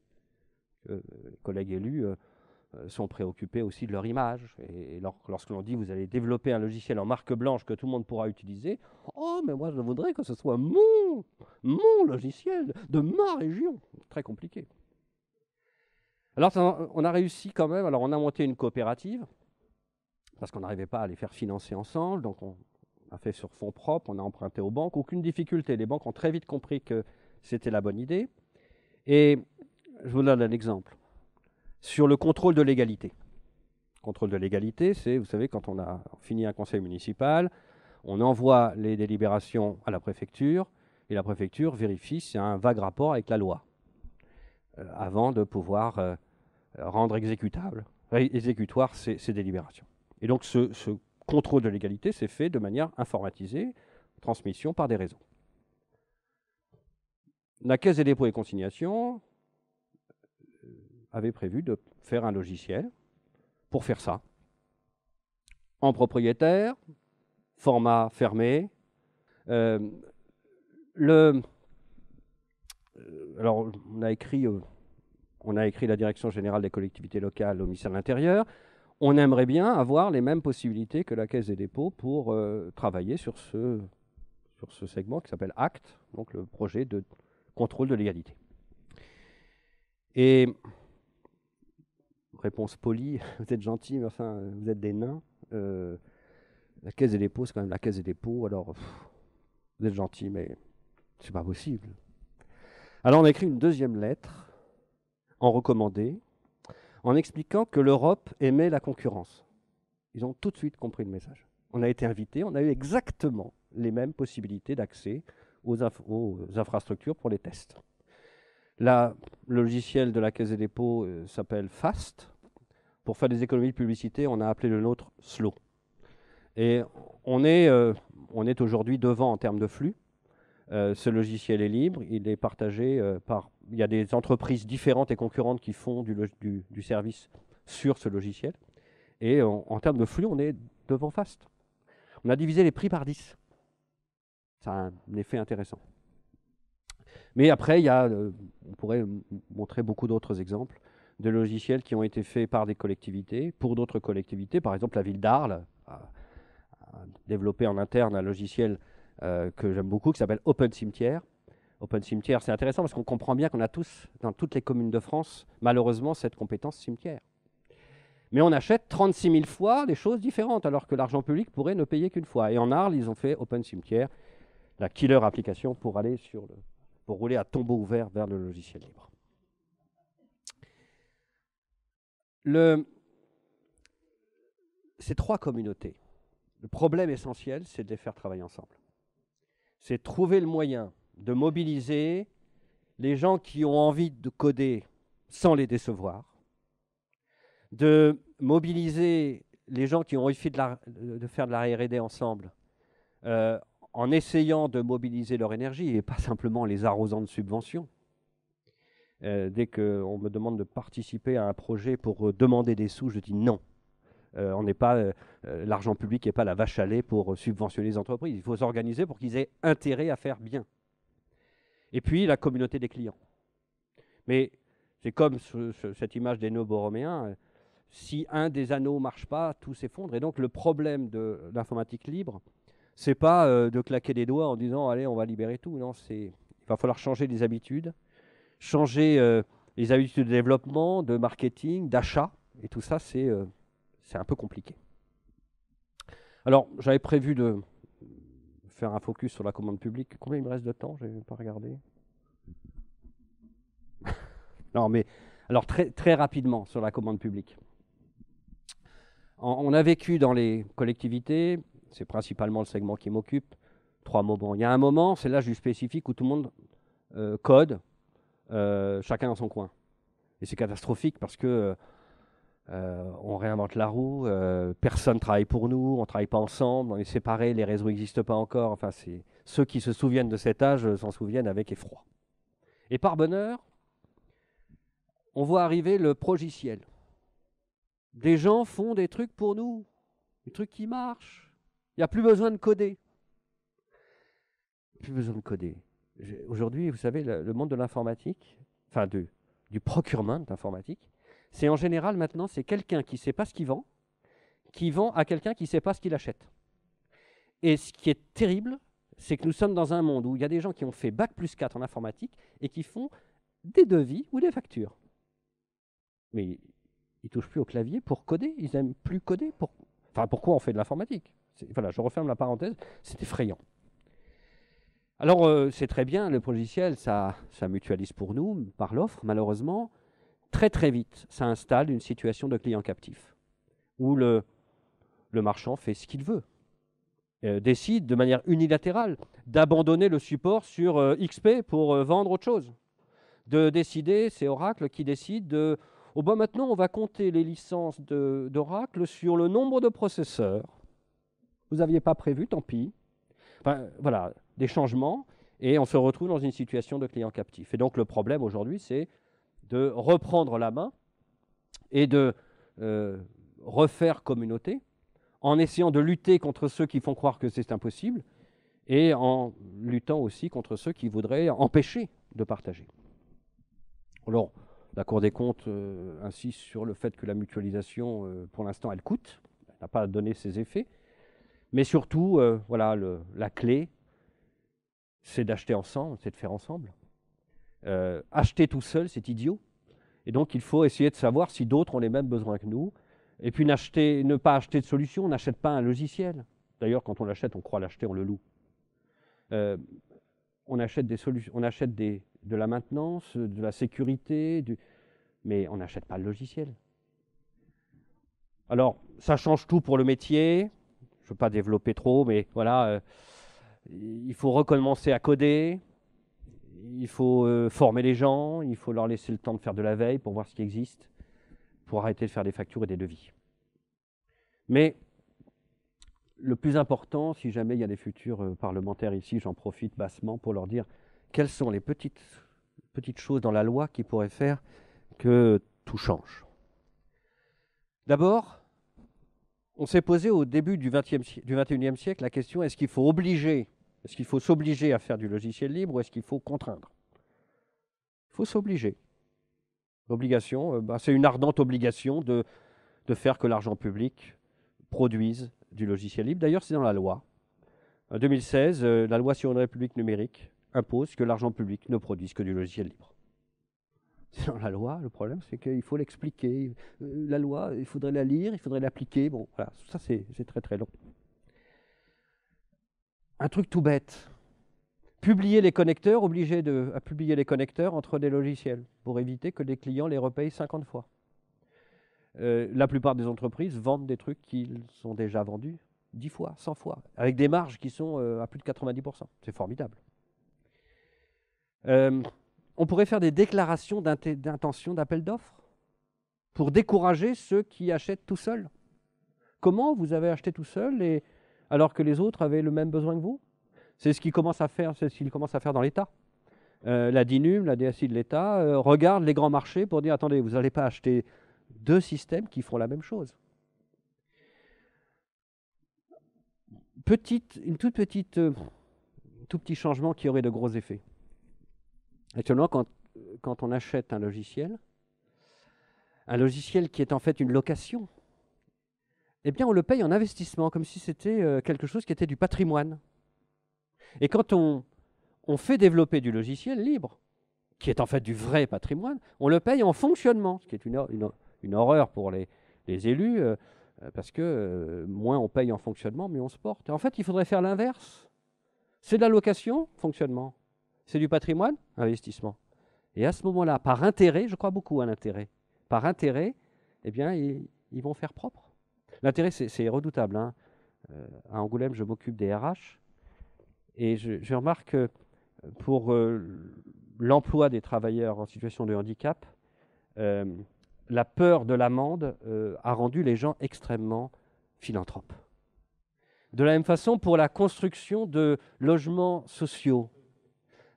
les collègues élus euh, euh, sont préoccupés aussi de leur image. Et, lorsque l'on dit vous allez développer un logiciel en marque blanche que tout le monde pourra utiliser, oh mais moi je voudrais que ce soit mon, mon logiciel de ma région. Très compliqué. Alors on a réussi quand même, alors on a monté une coopérative, parce qu'on n'arrivait pas à les faire financer ensemble, donc on a fait sur fonds propres, on a emprunté aux banques, aucune difficulté. Les banques ont très vite compris que c'était la bonne idée. Et je vous donne un exemple sur le contrôle de l'égalité. Contrôle de l'égalité, c'est, vous savez, quand on a fini un conseil municipal, on envoie les délibérations à la préfecture, et la préfecture vérifie si y a un vague rapport avec la loi, euh, avant de pouvoir euh, rendre exécutable, exécutoire ces, délibérations. Et donc ce, ce contrôle de l'égalité s'est fait de manière informatisée, transmission par des réseaux. La Caisse des dépôts et consignations avait prévu de faire un logiciel pour faire ça. En propriétaire, format fermé. Euh, euh, alors, on a, écrit, euh, la Direction générale des collectivités locales au ministère de l'Intérieur. On aimerait bien avoir les mêmes possibilités que la Caisse des dépôts pour travailler sur ce, sur ce segment qui s'appelle ACT, donc le projet de contrôle de l'égalité. Et réponse polie, vous êtes gentil, mais enfin, vous êtes des nains. Euh, la caisse des dépôts, c'est quand même la caisse des dépôts, alors vous êtes gentil, mais c'est pas possible. Alors on a écrit une deuxième lettre en recommandé, en expliquant que l'Europe aimait la concurrence. Ils ont tout de suite compris le message. On a été invités, on a eu exactement les mêmes possibilités d'accès aux, infrastructures pour les tests. Là, le logiciel de la Caisse des dépôts euh, s'appelle FAST. Pour faire des économies de publicité, on a appelé le nôtre Slow. Et on est, euh, est aujourd'hui devant en termes de flux. Euh, ce logiciel est libre, il est partagé par... Il y a des entreprises différentes et concurrentes qui font du, service sur ce logiciel. Et en termes de flux, on est devant Fast. On a divisé les prix par 10. Ça a un effet intéressant. Mais après, il y a, euh, on pourrait montrer beaucoup d'autres exemples de logiciels qui ont été faits par des collectivités, pour d'autres collectivités. Par exemple, la ville d'Arles a, développé en interne un logiciel euh, que j'aime beaucoup qui s'appelle Open Cimetière. Open Cimetière, c'est intéressant parce qu'on comprend bien qu'on a tous, dans toutes les communes de France, malheureusement, cette compétence cimetière. Mais on achète 36 000 fois des choses différentes, alors que l'argent public pourrait ne payer qu'une fois. Et en Arles, ils ont fait Open Cimetière, la killer application pour aller sur le, pour rouler à tombeau ouvert vers le logiciel libre. Ces trois communautés, le problème essentiel, c'est de les faire travailler ensemble. C'est trouver le moyen de mobiliser les gens qui ont envie de coder sans les décevoir, de mobiliser les gens qui ont envie de, faire de la R&D ensemble euh, en essayant de mobiliser leur énergie et pas simplement les arrosant de subventions. Euh, dès qu'on me demande de participer à un projet pour euh, demander des sous, je dis non. Euh, on n'est pas l'argent public n'est pas la vache à lait pour subventionner les entreprises. Il faut s'organiser pour qu'ils aient intérêt à faire bien. Et puis la communauté des clients. Mais c'est comme cette image des nœuds borroméens. Si un des anneaux marche pas, tout s'effondre. Et donc le problème de l'informatique libre, c'est pas de claquer des doigts en disant allez on va libérer tout. Non, c'est il va falloir changer les habitudes, changer euh, les habitudes de développement, de marketing, d'achat, et tout ça c'est euh, c'est un peu compliqué. Alors j'avais prévu de faire un focus sur la commande publique. Combien il me reste de temps? Je n'ai pas regardé. non, mais alors très, très rapidement sur la commande publique. on a vécu dans les collectivités, c'est principalement le segment qui m'occupe, trois moments. Il y a un moment, c'est l'âge du spécifique, où tout le monde euh, code, chacun dans son coin. Et c'est catastrophique parce que euh, on réinvente la roue, personne ne travaille pour nous, on ne travaille pas ensemble, on est séparés, les réseaux n'existent pas encore. Enfin, ceux qui se souviennent de cet âge s'en souviennent avec effroi. Et par bonheur, on voit arriver le progiciel. Des gens font des trucs pour nous, des trucs qui marchent. Il n'y a plus besoin de coder. Plus besoin de coder. Aujourd'hui, vous savez, le, monde de l'informatique, enfin du procurement d'informatique, c'est en général maintenant, c'est quelqu'un qui ne sait pas ce qu'il vend, qui vend à quelqu'un qui ne sait pas ce qu'il achète. Et ce qui est terrible, c'est que nous sommes dans un monde où il y a des gens qui ont fait Bac plus 4 en informatique et qui font des devis ou des factures. Mais ils ne touchent plus au clavier pour coder, ils n'aiment plus coder. Enfin, pourquoi on fait de l'informatique? Voilà, je referme la parenthèse, c'est effrayant. Alors, euh, c'est très bien, le logiciel, ça, mutualise pour nous par l'offre, malheureusement. Très très vite, ça installe une situation de client captif, où le, le marchand fait ce qu'il veut, euh, décide de manière unilatérale d'abandonner le support sur euh, XP pour vendre autre chose. De décider, c'est Oracle qui décide de... Oh ben maintenant, on va compter les licences d'Oracle sur le nombre de processeurs. Vous n'aviez pas prévu, tant pis. Enfin, voilà, des changements et on se retrouve dans une situation de client captif. Et donc le problème aujourd'hui, c'est de reprendre la main et de euh, refaire communauté en essayant de lutter contre ceux qui font croire que c'est impossible et en luttant aussi contre ceux qui voudraient empêcher de partager. Alors, la Cour des comptes euh, insiste sur le fait que la mutualisation, euh, pour l'instant, elle coûte, elle n'a pas donné ses effets, mais surtout, voilà, la clé, c'est d'acheter ensemble, c'est de faire ensemble. Euh, acheter tout seul, c'est idiot. Et donc, il faut essayer de savoir si d'autres ont les mêmes besoins que nous. Et puis, ne pas acheter de solution, on n'achète pas un logiciel. D'ailleurs, quand on l'achète, on croit l'acheter, on le loue. Euh, on achète, des on achète des, de la maintenance, de la sécurité, mais on n'achète pas le logiciel. Alors, ça change tout pour le métier. Je ne veux pas développer trop, mais voilà. Euh, il faut recommencer à coder, il faut euh, former les gens, il faut leur laisser le temps de faire de la veille pour voir ce qui existe, pour arrêter de faire des factures et des devis. Mais le plus important, si jamais il y a des futurs euh, parlementaires ici, j'en profite bassement pour leur dire quelles sont les petites, choses dans la loi qui pourraient faire que tout change. D'abord, on s'est posé au début du, 20e, du 21e siècle la question est-ce qu'il faut obliger est-ce qu'il faut s'obliger à faire du logiciel libre ou est-ce qu'il faut contraindre? Il faut s'obliger. L'obligation, euh, bah, c'est une ardente obligation de, faire que l'argent public produise du logiciel libre. D'ailleurs, c'est dans la loi. En 2016, euh, la loi sur une république numérique impose que l'argent public ne produise que du logiciel libre. C'est dans la loi. Le problème, c'est qu'il faut l'expliquer. Euh, la loi, il faudrait la lire, il faudrait l'appliquer. Bon, voilà, ça, c'est très très long. Un truc tout bête. Publier les connecteurs, obliger de, à publier les connecteurs entre des logiciels pour éviter que les clients les repayent 50 fois. Euh, la plupart des entreprises vendent des trucs qui sont déjà vendus 10 fois, 100 fois, avec des marges qui sont euh, à plus de 90%. C'est formidable. Euh, on pourrait faire des déclarations d'intention d'appel d'offres pour décourager ceux qui achètent tout seuls. Comment vous avez acheté tout seul et alors que les autres avaient le même besoin que vous? C'est ce qu'ils commencent à faire, ce qu'ils commencent à faire dans l'État. Euh, la DINUM, la DSI de l'État, euh, regarde les grands marchés pour dire attendez, vous n'allez pas acheter deux systèmes qui font la même chose. Petite, toute petite, euh, tout petit changement qui aurait de gros effets. Actuellement, quand on achète un logiciel, un logiciel qui est en fait une location, eh bien, on le paye en investissement, comme si c'était euh, quelque chose qui était du patrimoine. Et quand on, fait développer du logiciel libre, qui est en fait du vrai patrimoine, on le paye en fonctionnement, ce qui est une, horreur pour les, élus, euh, parce que euh, moins on paye en fonctionnement, mieux on se porte. en fait, il faudrait faire l'inverse. C'est de la location, fonctionnement. C'est du patrimoine Investissement. Et à ce moment-là, par intérêt, je crois beaucoup à l'intérêt, par intérêt, eh bien, ils, vont faire propre. L'intérêt, c'est redoutable. Hein. Euh, à Angoulême, je m'occupe des RH. Et je, remarque que pour euh, l'emploi des travailleurs en situation de handicap, euh, la peur de l'amende a rendu les gens extrêmement philanthropes. De la même façon, pour la construction de logements sociaux,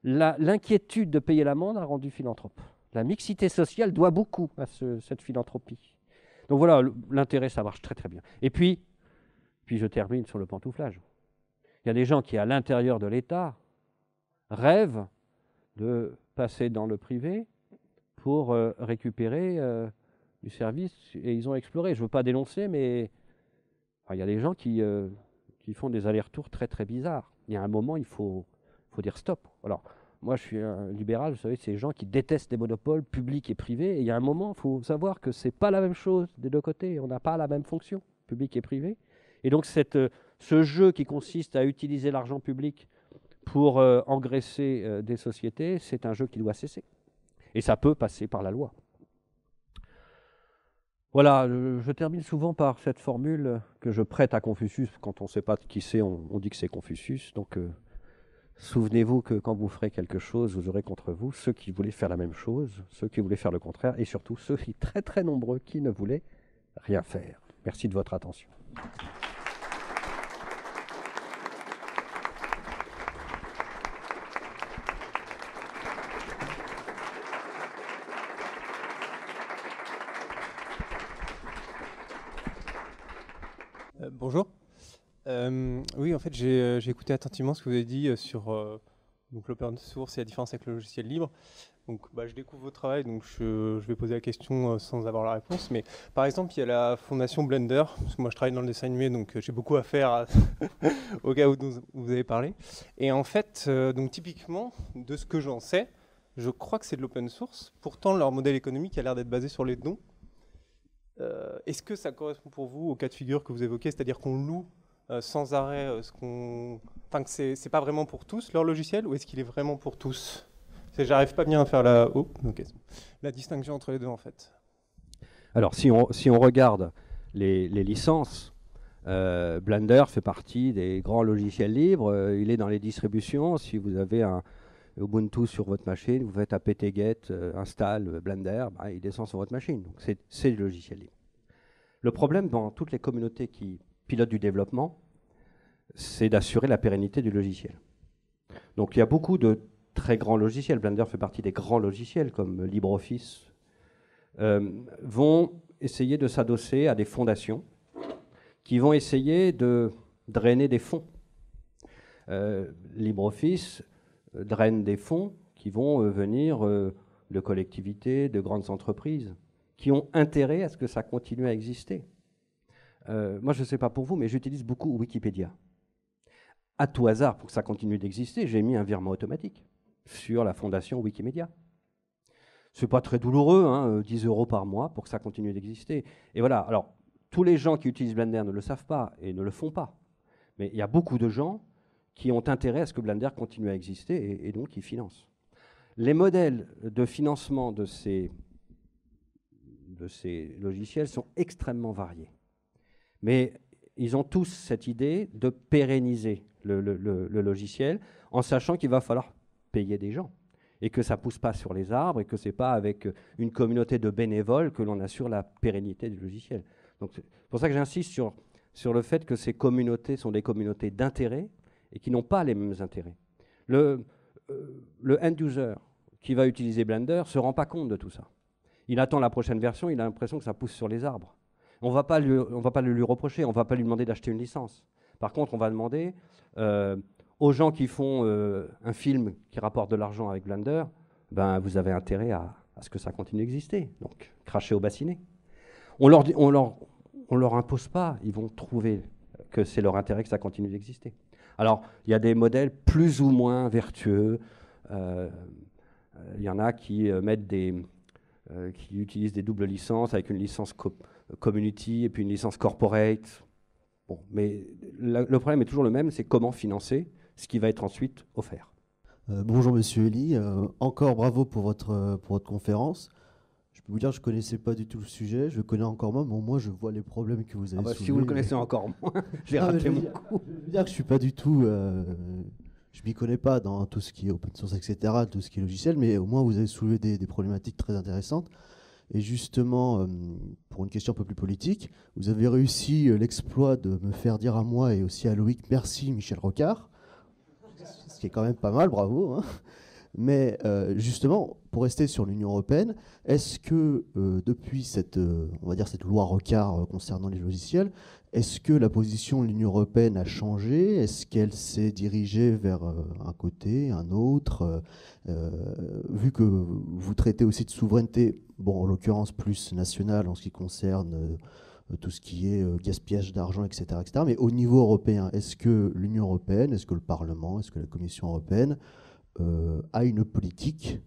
l'inquiétude de payer l'amende a rendu philanthrope. La mixité sociale doit beaucoup à cette philanthropie. Donc voilà, l'intérêt, ça marche très très bien. Et puis, puis je termine sur le pantouflage. Il y a des gens qui, à l'intérieur de l'État, rêvent de passer dans le privé pour euh, récupérer euh, du service et ils ont exploré. Je ne veux pas dénoncer, mais il y a des gens qui, euh, qui font des allers-retours très très bizarres. Il y a un moment, il faut, faut dire stop. Alors, moi, je suis un libéral, vous savez, c'est les gens qui détestent les monopoles publics et privés. Et il y a un moment, il faut savoir que ce n'est pas la même chose des deux côtés. On n'a pas la même fonction, public et privé. Et donc, euh, ce jeu qui consiste à utiliser l'argent public pour euh, engraisser euh, des sociétés, c'est un jeu qui doit cesser. Et ça peut passer par la loi. Voilà, je, termine souvent par cette formule que je prête à Confucius. Quand on ne sait pas qui c'est, on, dit que c'est Confucius. Donc, Souvenez-vous que quand vous ferez quelque chose, vous aurez contre vous ceux qui voulaient faire la même chose, ceux qui voulaient faire le contraire, et surtout ceux qui, très très nombreux qui ne voulaient rien faire. Merci de votre attention.
Euh, bonjour. Euh, oui, en fait, euh, j'ai écouté attentivement ce que vous avez dit euh, sur l'open source et la différence avec le logiciel libre. Donc, bah, je découvre votre travail, donc je, vais poser la question sans avoir la réponse. Mais par exemple, il y a la fondation Blender, parce que moi je travaille dans le dessin animé, donc j'ai beaucoup à faire au cas où vous avez parlé. Et en fait, donc typiquement, de ce que j'en sais, je crois que c'est de l'open source. Pourtant, leur modèle économique a l'air d'être basé sur les dons. Est-ce que ça correspond pour vous au cas de figure que vous évoquez, c'est-à-dire qu'on loue euh, sans arrêt euh, ce qu'on. Enfin, que c'est pas vraiment pour tous leur logiciel ou est-ce qu'il est vraiment pour tous? J'arrive pas bien à faire la, oh, la distinction entre les deux en fait.
Alors, si on, si on regarde les, les licences, euh, Blender fait partie des grands logiciels libres. il est dans les distributions. Si vous avez un Ubuntu sur votre machine, vous faites apt-get install Blender, bah, il descend sur votre machine. Donc c'est du logiciel libre. Le problème dans toutes les communautés qui pilote du développement, c'est d'assurer la pérennité du logiciel. Donc il y a beaucoup de très grands logiciels, Blender fait partie des grands logiciels comme LibreOffice, euh, vont essayer de s'adosser à des fondations qui vont essayer de drainer des fonds. Euh, LibreOffice euh, draine des fonds qui vont venir de collectivités, de grandes entreprises, qui ont intérêt à ce que ça continue à exister. Euh, moi je ne sais pas pour vous, mais j'utilise beaucoup Wikipédia. À tout hasard, pour que ça continue d'exister, j'ai mis un virement automatique sur la fondation Wikimedia. Ce n'est pas très douloureux, hein, 10 euh, euros par mois pour que ça continue d'exister. Et voilà, alors tous les gens qui utilisent Blender ne le savent pas et ne le font pas. Mais il y a beaucoup de gens qui ont intérêt à ce que Blender continue à exister et, donc qui financent. Les modèles de financement de ces logiciels sont extrêmement variés. Mais ils ont tous cette idée de pérenniser le, logiciel en sachant qu'il va falloir payer des gens et que ça ne pousse pas sur les arbres et que ce n'est pas avec une communauté de bénévoles que l'on assure la pérennité du logiciel. Donc c'est pour ça que j'insiste sur, sur le fait que ces communautés sont des communautés d'intérêt et qui n'ont pas les mêmes intérêts. Le, euh, le end-user qui va utiliser Blender ne se rend pas compte de tout ça. Il attend la prochaine version, il a l'impression que ça pousse sur les arbres. On va pas le lui reprocher, on va pas lui demander d'acheter une licence. Par contre, on va demander euh, aux gens qui font euh, un film qui rapporte de l'argent avec Blender, ben, vous avez intérêt à, ce que ça continue d'exister. Donc, cracher au bassinet. On leur, leur, impose pas, ils vont trouver que c'est leur intérêt que ça continue d'exister. Alors, il y a des modèles plus ou moins vertueux. Euh, il y en a qui mettent des, qui utilisent des doubles licences avec une licence community et puis une licence corporate. Bon, mais le problème est toujours le même, c'est comment financer ce qui va être ensuite offert.
Euh, bonjour Monsieur Elie, euh, encore bravo pour votre, pour votre conférence. Je peux vous dire, je ne connaissais pas du tout le sujet, je le connais encore moins, mais au moins je vois les problèmes que vous avez
Ah bah,
soulevés.
si vous le connaissez encore moins, j'ai raté
je
mon
dire-
coup.
Je veux dire que je suis pas du tout, euh, je m'y connais pas dans tout ce qui est open source, etc., tout ce qui est logiciel, mais au moins vous avez soulevé des, des problématiques très intéressantes. Et justement, euh, pour une question un peu plus politique, vous avez réussi euh, l'exploit de me faire dire à moi et aussi à Loïc merci Michel Rocard, ce qui est quand même pas mal, bravo. hein. Mais euh, justement, pour rester sur l'Union européenne, est-ce que depuis cette, on va dire cette loi Rocard concernant les logiciels, est-ce que la position de l'Union européenne a changé? Est-ce qu'elle s'est dirigée vers un côté, un autre? Vu que vous traitez aussi de souveraineté, bon, en l'occurrence plus nationale en ce qui concerne euh, tout ce qui est euh, gaspillage d'argent, etc.. Mais au niveau européen, est-ce que l'Union européenne, est-ce que le Parlement, est-ce que la Commission européenne euh, a une politique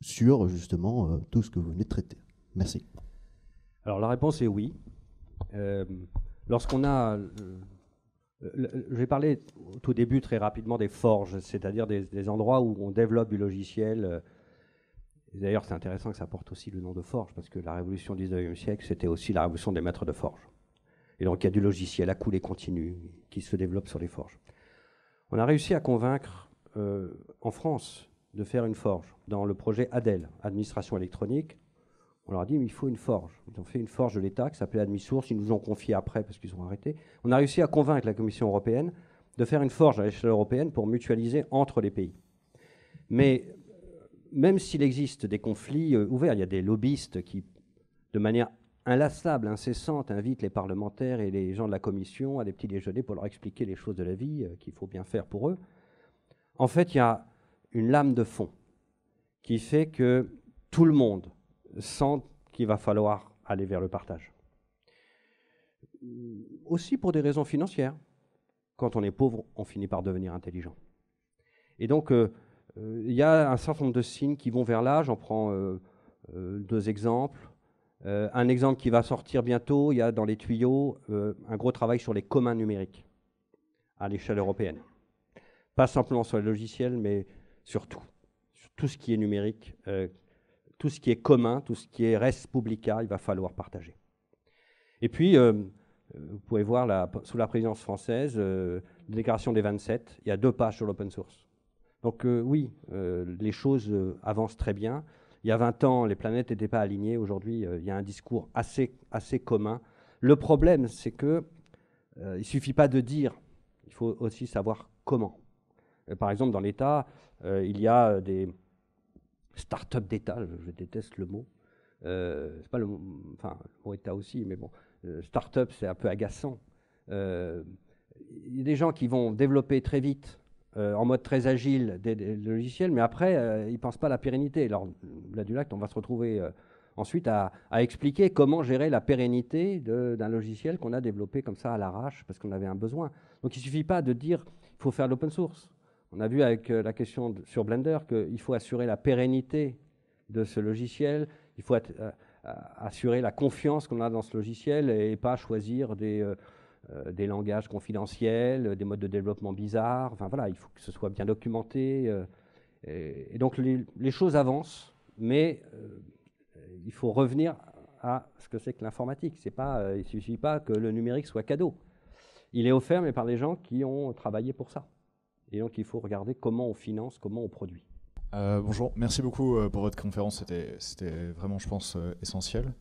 sur justement tout ce que vous venez de traiter? Merci.
Alors la réponse est oui. Lorsqu'on a... vais parler au tout début très rapidement des forges, c'est-à-dire des endroits où on développe du logiciel. D'ailleurs, c'est intéressant que ça porte aussi le nom de forge, parce que la révolution du 19e siècle, c'était aussi la révolution des maîtres de forge. Et donc, il y a du logiciel à coulée continue qui se développe sur les forges. On a réussi à convaincre euh, en France de faire une forge dans le projet ADEL, Administration électronique. On leur a dit, mais il faut une forge. Ils ont fait une forge de l'État qui s'appelait AdmiSource. Ils nous ont confié après parce qu'ils ont arrêté. On a réussi à convaincre la Commission européenne de faire une forge à l'échelle européenne pour mutualiser entre les pays. Mais même s'il existe des conflits euh, ouverts, il y a des lobbyistes qui, de manière inlassable, incessante, invitent les parlementaires et les gens de la Commission à des petits déjeuners pour leur expliquer les choses de la vie euh, qu'il faut bien faire pour eux. En fait, il y a une lame de fond qui fait que tout le monde sent qu'il va falloir aller vers le partage. Aussi pour des raisons financières. Quand on est pauvre, on finit par devenir intelligent. Et donc, euh, il y a un certain nombre de signes qui vont vers là. J'en prends euh, euh, deux exemples. Euh, un exemple qui va sortir bientôt, il y a dans les tuyaux euh, un gros travail sur les communs numériques à l'échelle européenne. Pas simplement sur les logiciels, mais sur tout. Sur tout ce qui est numérique, euh, tout ce qui est commun, tout ce qui est res publica, il va falloir partager. Et puis, euh, euh, vous pouvez voir sous la présidence française, euh, la déclaration des 27, il y a deux pages sur l'open source. Donc euh, oui, euh, les choses euh, avancent très bien. Il y a 20 ans, les planètes n'étaient pas alignées. Aujourd'hui, il y a un discours assez, commun. Le problème, c'est que il suffit pas de dire, il faut aussi savoir comment. Par exemple, dans l'État, il y a des start-up d'État, je, déteste le mot. C'est pas le mot, enfin, le mot État aussi, mais bon, start-up, c'est un peu agaçant. Il y a des gens qui vont développer très vite, euh, en mode très agile, des, logiciels, mais après, euh, ils ne pensent pas à la pérennité. Alors, là, du on va se retrouver euh, ensuite à, expliquer comment gérer la pérennité d'un logiciel qu'on a développé comme ça à l'arrache, parce qu'on avait un besoin. Donc, il ne suffit pas de dire qu'il faut faire de l'open source. On a vu avec la question sur Blender qu'il faut assurer la pérennité de ce logiciel, il faut assurer la confiance qu'on a dans ce logiciel et pas choisir des, des langages confidentiels, euh, des modes de développement bizarres. Enfin voilà, il faut que ce soit bien documenté. euh, et, donc les, choses avancent, mais euh, il faut revenir à ce que c'est que l'informatique. C'est pas, euh, il ne suffit pas que le numérique soit cadeau. Il est offert, mais par des gens qui ont travaillé pour ça. Et donc il faut regarder comment on finance, comment on produit.
Euh, bonjour, merci beaucoup euh, pour votre conférence, c'était- vraiment, je pense, euh, essentiel.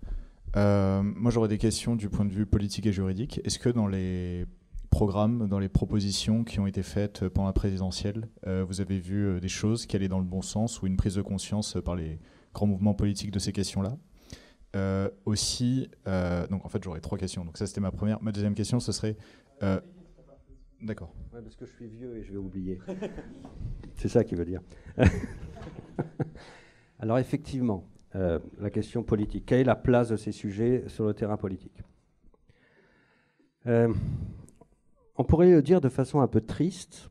Euh, moi, j'aurais des questions du point de vue politique et juridique. Est-ce que dans les programmes, dans les propositions qui ont été faites pendant la présidentielle, euh, vous avez vu euh, des choses qui allaient dans le bon sens ou une prise de conscience par les grands mouvements politiques de ces questions-là? Aussi, donc en fait, j'aurais trois questions. Donc ça, c'était ma première. Ma deuxième question, ce serait... D'accord.
Ouais, parce que je suis vieux et je vais oublier. C'est ça qui veut dire. Alors effectivement, euh, la question politique. Quelle est la place de ces sujets sur le terrain politique Euh, On pourrait le dire de façon un peu triste.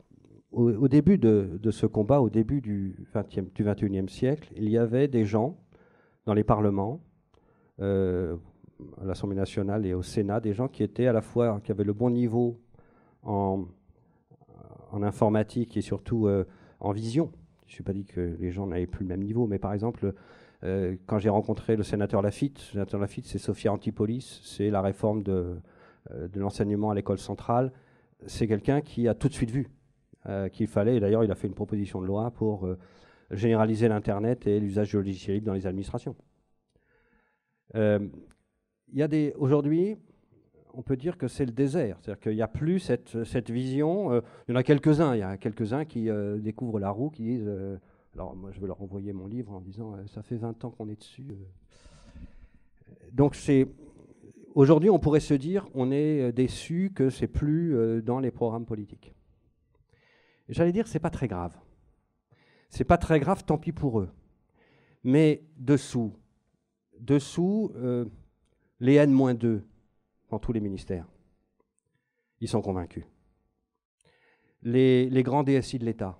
Au, début de, ce combat, au début du, 20e, du 21e siècle, il y avait des gens dans les parlements, euh, à l'Assemblée nationale et au Sénat, des gens qui étaient à la fois, qui avaient le bon niveau en, informatique et surtout en vision. Je ne suis pas dit que les gens n'avaient plus le même niveau, mais par exemple, euh, quand j'ai rencontré le sénateur Lafitte, sénateur Lafitte, c'est Sophia Antipolis, c'est la réforme de, euh, de l'enseignement à l'école centrale. C'est quelqu'un qui a tout de suite vu qu'il fallait, et d'ailleurs il a fait une proposition de loi pour généraliser l'Internet et l'usage du logiciel libre dans les administrations. Des aujourd'hui, on peut dire que c'est le désert. C'est-à-dire qu'il n'y a plus cette, vision. Euh, il y en a quelques-uns. Il y a quelques-uns qui euh, découvrent la roue, qui disent. Euh, alors, moi, je vais leur envoyer mon livre en disant Ça fait 20 ans qu'on est dessus. Donc, c'est. Aujourd'hui, on pourrait se dire on est déçu que c'est plus dans les programmes politiques. J'allais dire c'est pas très grave. C'est pas très grave, tant pis pour eux. Mais dessous, dessous, les N-2, dans tous les ministères. Ils sont convaincus. Les, grands DSI de l'État,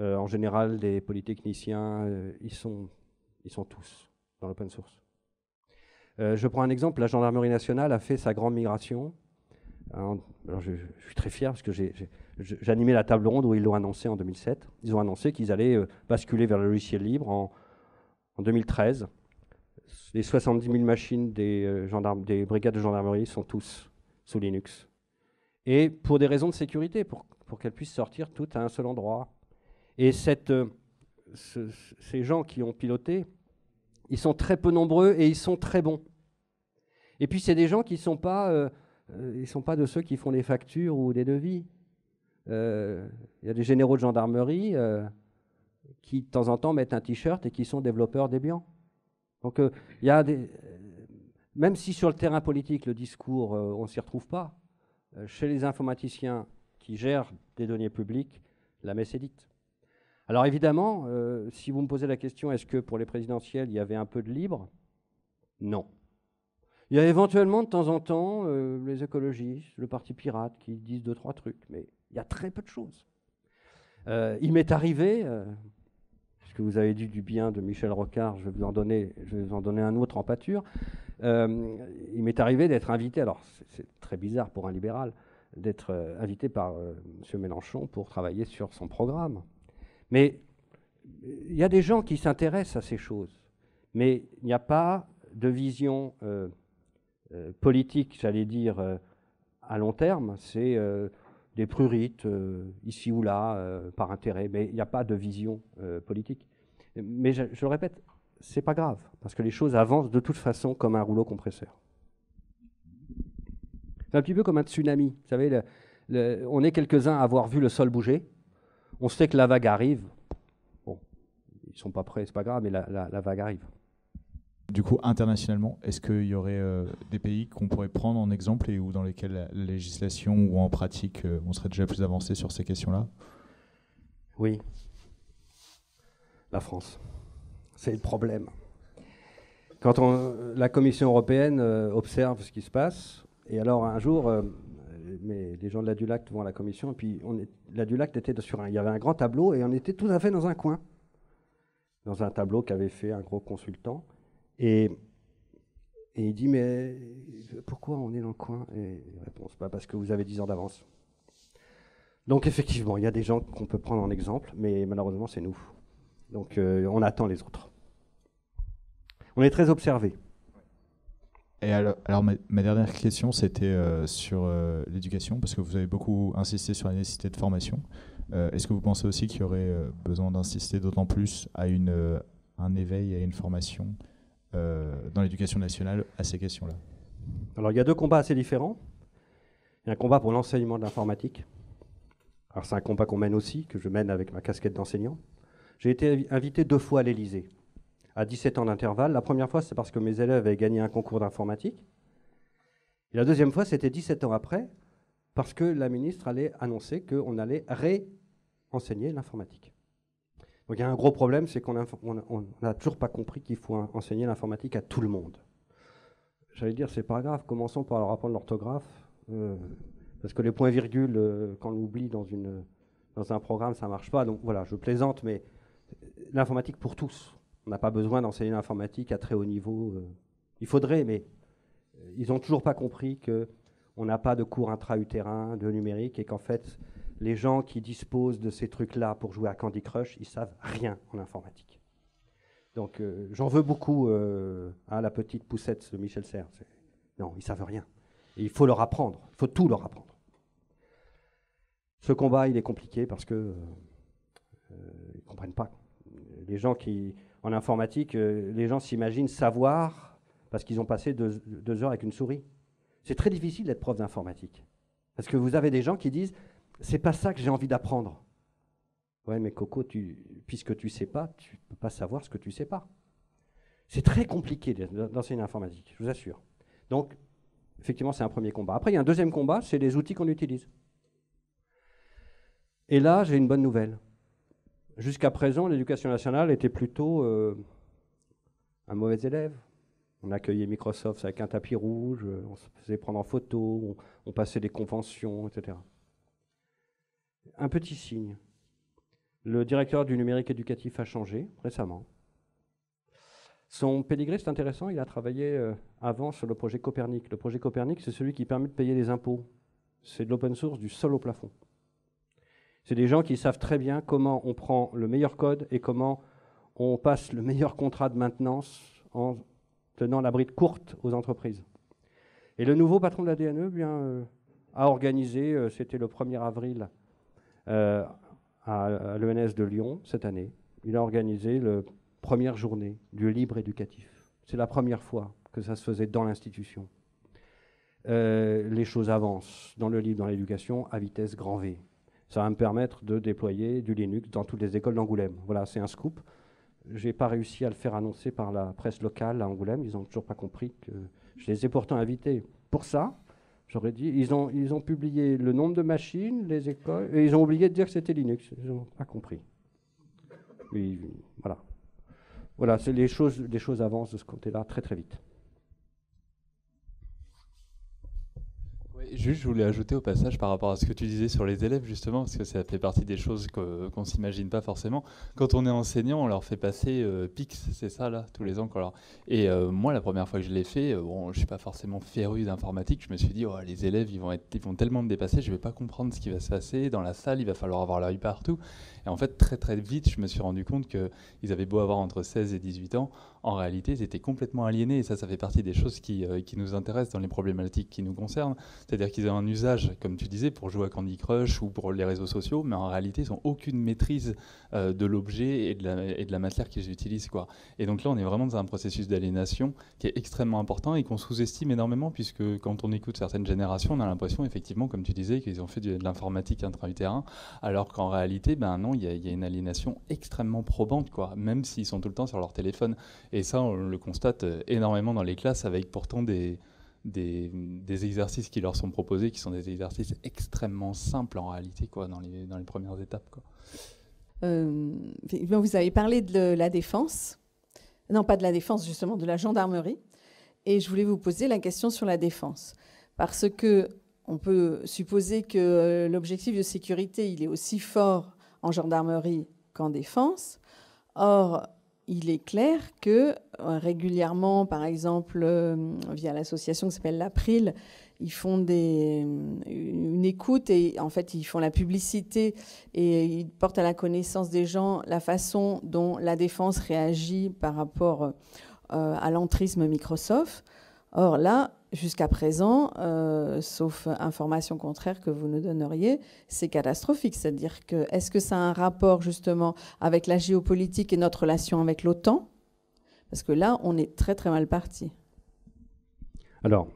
euh, en général des polytechniciens, euh, ils, sont, ils sont tous dans l'open source. Euh, je prends un exemple, la gendarmerie nationale a fait sa grande migration. alors je, suis très fier parce que animé la table ronde où ils l'ont annoncé en 2007. Ils ont annoncé qu'ils allaient basculer vers le logiciel libre en, en 2013 les 70 000 machines des, brigades de gendarmerie sont tous sous Linux. Et pour des raisons de sécurité, pour qu'elles puissent sortir toutes à un seul endroit. Et cette, euh, ces gens qui ont piloté, ils sont très peu nombreux et ils sont très bons. Et puis c'est des gens qui ne sont, pas, euh, ils sont pas de ceux qui font des factures ou des devis. Il y a des généraux de gendarmerie qui de temps en temps mettent un t-shirt et qui sont développeurs Debian. Donc euh, il y a des, euh, même si sur le terrain politique le discours euh, on ne s'y retrouve pas, chez les informaticiens qui gèrent des données publiques, la messe est dite. Alors évidemment, si vous me posez la question, est-ce que pour les présidentielles, il y avait un peu de libre? Non. Il y a éventuellement de temps en temps les écologistes, le parti pirate qui disent deux, trois trucs, mais il y a très peu de choses. il m'est arrivé, que vous avez dit du bien de Michel Rocard, je vais vous en donner, je vais vous en donner un autre en pâture. Euh, il m'est arrivé d'être invité, alors c'est très bizarre pour un libéral, d'être euh, invité par euh, M. Mélenchon pour travailler sur son programme. Mais il y a des gens qui s'intéressent à ces choses, mais il n'y a pas de vision politique, j'allais dire, à long terme. C'est des prurites ici ou là par intérêt, mais il n'y a pas de vision politique. Mais je, le répète, c'est pas grave, parce que les choses avancent de toute façon comme un rouleau compresseur. C'est un petit peu comme un tsunami. Vous savez, on est quelques-uns à avoir vu le sol bouger. On sait que la vague arrive. Bon, ils sont pas prêts, c'est pas grave, mais la, vague arrive.
Du coup, internationalement, est-ce qu'il y aurait euh, des pays qu'on pourrait prendre en exemple et ou dans lesquels la législation ou en pratique, euh, on serait déjà plus avancé sur ces questions-là?
Oui, la France. C'est le problème. Quand la Commission européenne euh, observe ce qui se passe, et alors un jour, mais les gens de la Dulac vont à la Commission, et puis on la Dulac était sur un, il y avait un grand tableau, et on était tout à fait dans un coin, dans un tableau qu'avait fait un gros consultant, et, et il dit mais pourquoi on est dans le coin? Et réponse pas parce que vous avez 10 ans d'avance. Donc effectivement, il y a des gens qu'on peut prendre en exemple, mais malheureusement c'est nous. Donc euh, on attend les autres. On est très observé.
Et alors, ma, dernière question, c'était euh, sur euh, l'éducation, parce que vous avez beaucoup insisté sur la nécessité de formation. Est-ce que vous pensez aussi qu'il y aurait besoin d'insister d'autant plus à un éveil, à une formation dans l'éducation nationale à ces questions-là?
Alors il y a deux combats assez différents. Il y a un combat pour l'enseignement de l'informatique. Alors c'est un combat qu'on mène aussi, que je mène avec ma casquette d'enseignant. J'ai été invité deux fois à l'Élysée, à 17 ans d'intervalle. La première fois, c'est parce que mes élèves avaient gagné un concours d'informatique. Et la deuxième fois, c'était 17 ans après, parce que la ministre allait annoncer qu'on allait réenseigner l'informatique. Donc il y a un gros problème, c'est qu'on n'a toujours pas compris qu'il faut enseigner l'informatique à tout le monde. J'allais dire, c'est pas grave, commençons par leur apprendre l'orthographe, euh, parce que les points-virgules, euh, quand on l'oublie dans, dans un programme, ça ne marche pas. Donc voilà, je plaisante, mais l'informatique pour tous. On n'a pas besoin d'enseigner l'informatique à très haut niveau. Euh. Il faudrait, mais euh, ils n'ont toujours pas compris qu'on n'a pas de cours intra-utérin, de numérique, et qu'en fait, les gens qui disposent de ces trucs-là pour jouer à Candy Crush, ils savent rien en informatique. Donc euh, j'en veux beaucoup à la petite poussette de Michel Serres. Non, ils savent rien. Et il faut leur apprendre. Il faut tout leur apprendre. Ce combat, il est compliqué parce que euh, ils comprennent pas. Les gens qui, en informatique, euh, les gens s'imaginent savoir parce qu'ils ont passé deux, heures avec une souris. C'est très difficile d'être prof d'informatique. Parce que vous avez des gens qui disent c'est pas ça que j'ai envie d'apprendre. Ouais, mais Coco, puisque tu sais pas, tu peux pas savoir ce que tu sais pas. C'est très compliqué d'e- d'enseigner l'informatique, je vous assure. Donc, effectivement, c'est un premier combat. Après, il y a un deuxième combat, c'est les outils qu'on utilise. Et là, j'ai une bonne nouvelle. Jusqu'à présent, l'éducation nationale était plutôt euh, un mauvais élève. On accueillait Microsoft avec un tapis rouge, on se faisait prendre en photo, on, on passait des conventions, etc. Un petit signe. Le directeur du numérique éducatif a changé récemment. Son pédigré, c'est intéressant, il a travaillé euh, avant sur le projet Copernic. Le projet Copernic, c'est celui qui permet de payer les impôts. C'est de l'open source du sol au plafond. C'est des gens qui savent très bien comment on prend le meilleur code et comment on passe le meilleur contrat de maintenance en tenant la bride courte aux entreprises. Et le nouveau patron de la DNE eh bien, euh, a organisé, euh, c'était le 1er avril euh, à, à l'ENS de Lyon cette année, il a organisé la première journée du libre éducatif. C'est la première fois que ça se faisait dans l'institution. Les choses avancent dans le livre, dans l'éducation, à vitesse grand V. Ça va me permettre de déployer du Linux dans toutes les écoles d'Angoulême. Voilà, c'est un scoop. Je n'ai pas réussi à le faire annoncer par la presse locale à Angoulême. Ils n'ont toujours pas compris que je les ai pourtant invités pour ça. J'aurais dit, ils ont, ils ont publié le nombre de machines, les écoles, et ils ont oublié de dire que c'était Linux. Ils n'ont pas compris. Oui, voilà. Voilà, les choses, les choses avancent de ce côté-là très très vite.
Juste, je voulais ajouter au passage par rapport à ce que tu disais sur les élèves, justement, parce que ça fait partie des choses qu'on ne s'imagine pas forcément. Quand on est enseignant, on leur fait passer euh, PIX, c'est ça, là, tous les ans. qu'on leur- Et euh, moi, la première fois que je l'ai fait, euh, bon, je suis pas forcément féru d'informatique, je me suis dit, oh, les élèves, ils vont, être, ils vont tellement me dépasser, je ne vais pas comprendre ce qui va se passer. Dans la salle, il va falloir avoir l'œil partout. Et en fait, très très vite, je me suis rendu compte qu'ils avaient beau avoir entre 16 et 18 ans, en réalité, ils étaient complètement aliénés. Et ça, ça fait partie des choses qui, euh, qui nous intéressent dans les problématiques qui nous concernent. C'est-à-dire qu'ils ont un usage, comme tu disais, pour jouer à Candy Crush ou pour les réseaux sociaux, mais en réalité, ils n'ont aucune maîtrise euh, de l'objet et, de la- matière qu'ils utilisent. Quoi. Et donc là, on est vraiment dans un processus d'aliénation qui est extrêmement important et qu'on sous-estime énormément, puisque quand on écoute certaines générations, on a l'impression, effectivement, comme tu disais, qu'ils ont fait de, l'informatique intra-utérin, alors qu'en réalité, ben non, il y, y a une aliénation extrêmement probante, quoi, même s'ils sont tout le temps sur leur téléphone. Et ça, on le constate euh, énormément dans les classes, avec pourtant des, des, exercices qui leur sont proposés, qui sont des exercices extrêmement simples en réalité, quoi, dans les, dans les premières étapes.
Euh, effectivement, vous avez parlé de la défense. Non, pas de la défense, justement, de la gendarmerie. Et je voulais vous poser la question sur la défense. Parce que on peut supposer que euh, l'objectif de sécurité, il est aussi fort en gendarmerie qu'en défense. Or, il est clair que euh, régulièrement, par exemple, euh, via l'association qui s'appelle l'April, ils font des, une écoute et en fait ils font la publicité et ils portent à la connaissance des gens la façon dont la défense réagit par rapport euh, à l'entrisme Microsoft. Or là, jusqu'à présent, euh, sauf information contraire que vous nous donneriez, c'est catastrophique. C'est-à-dire que est-ce que ça a un rapport justement avec la géopolitique et notre relation avec l'OTAN? Parce que là, on est très très mal parti.
Alors,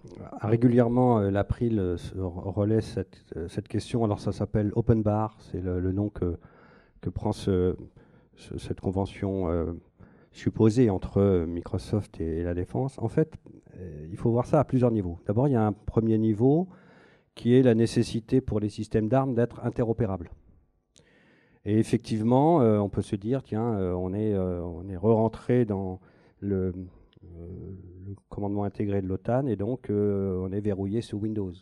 régulièrement, euh, l'April euh, se relaie cette, question. Alors, ça s'appelle Open Bar, c'est le, nom que, que prend ce- ce- cette convention supposée entre euh, Microsoft et, la défense. En fait, euh, il faut voir ça à plusieurs niveaux. D'abord, il y a un premier niveau qui est la nécessité pour les systèmes d'armes d'être interopérables. Et effectivement, euh, on peut se dire, tiens, on est, est re-rentré dans le, le commandement intégré de l'OTAN et donc on est verrouillé sous Windows.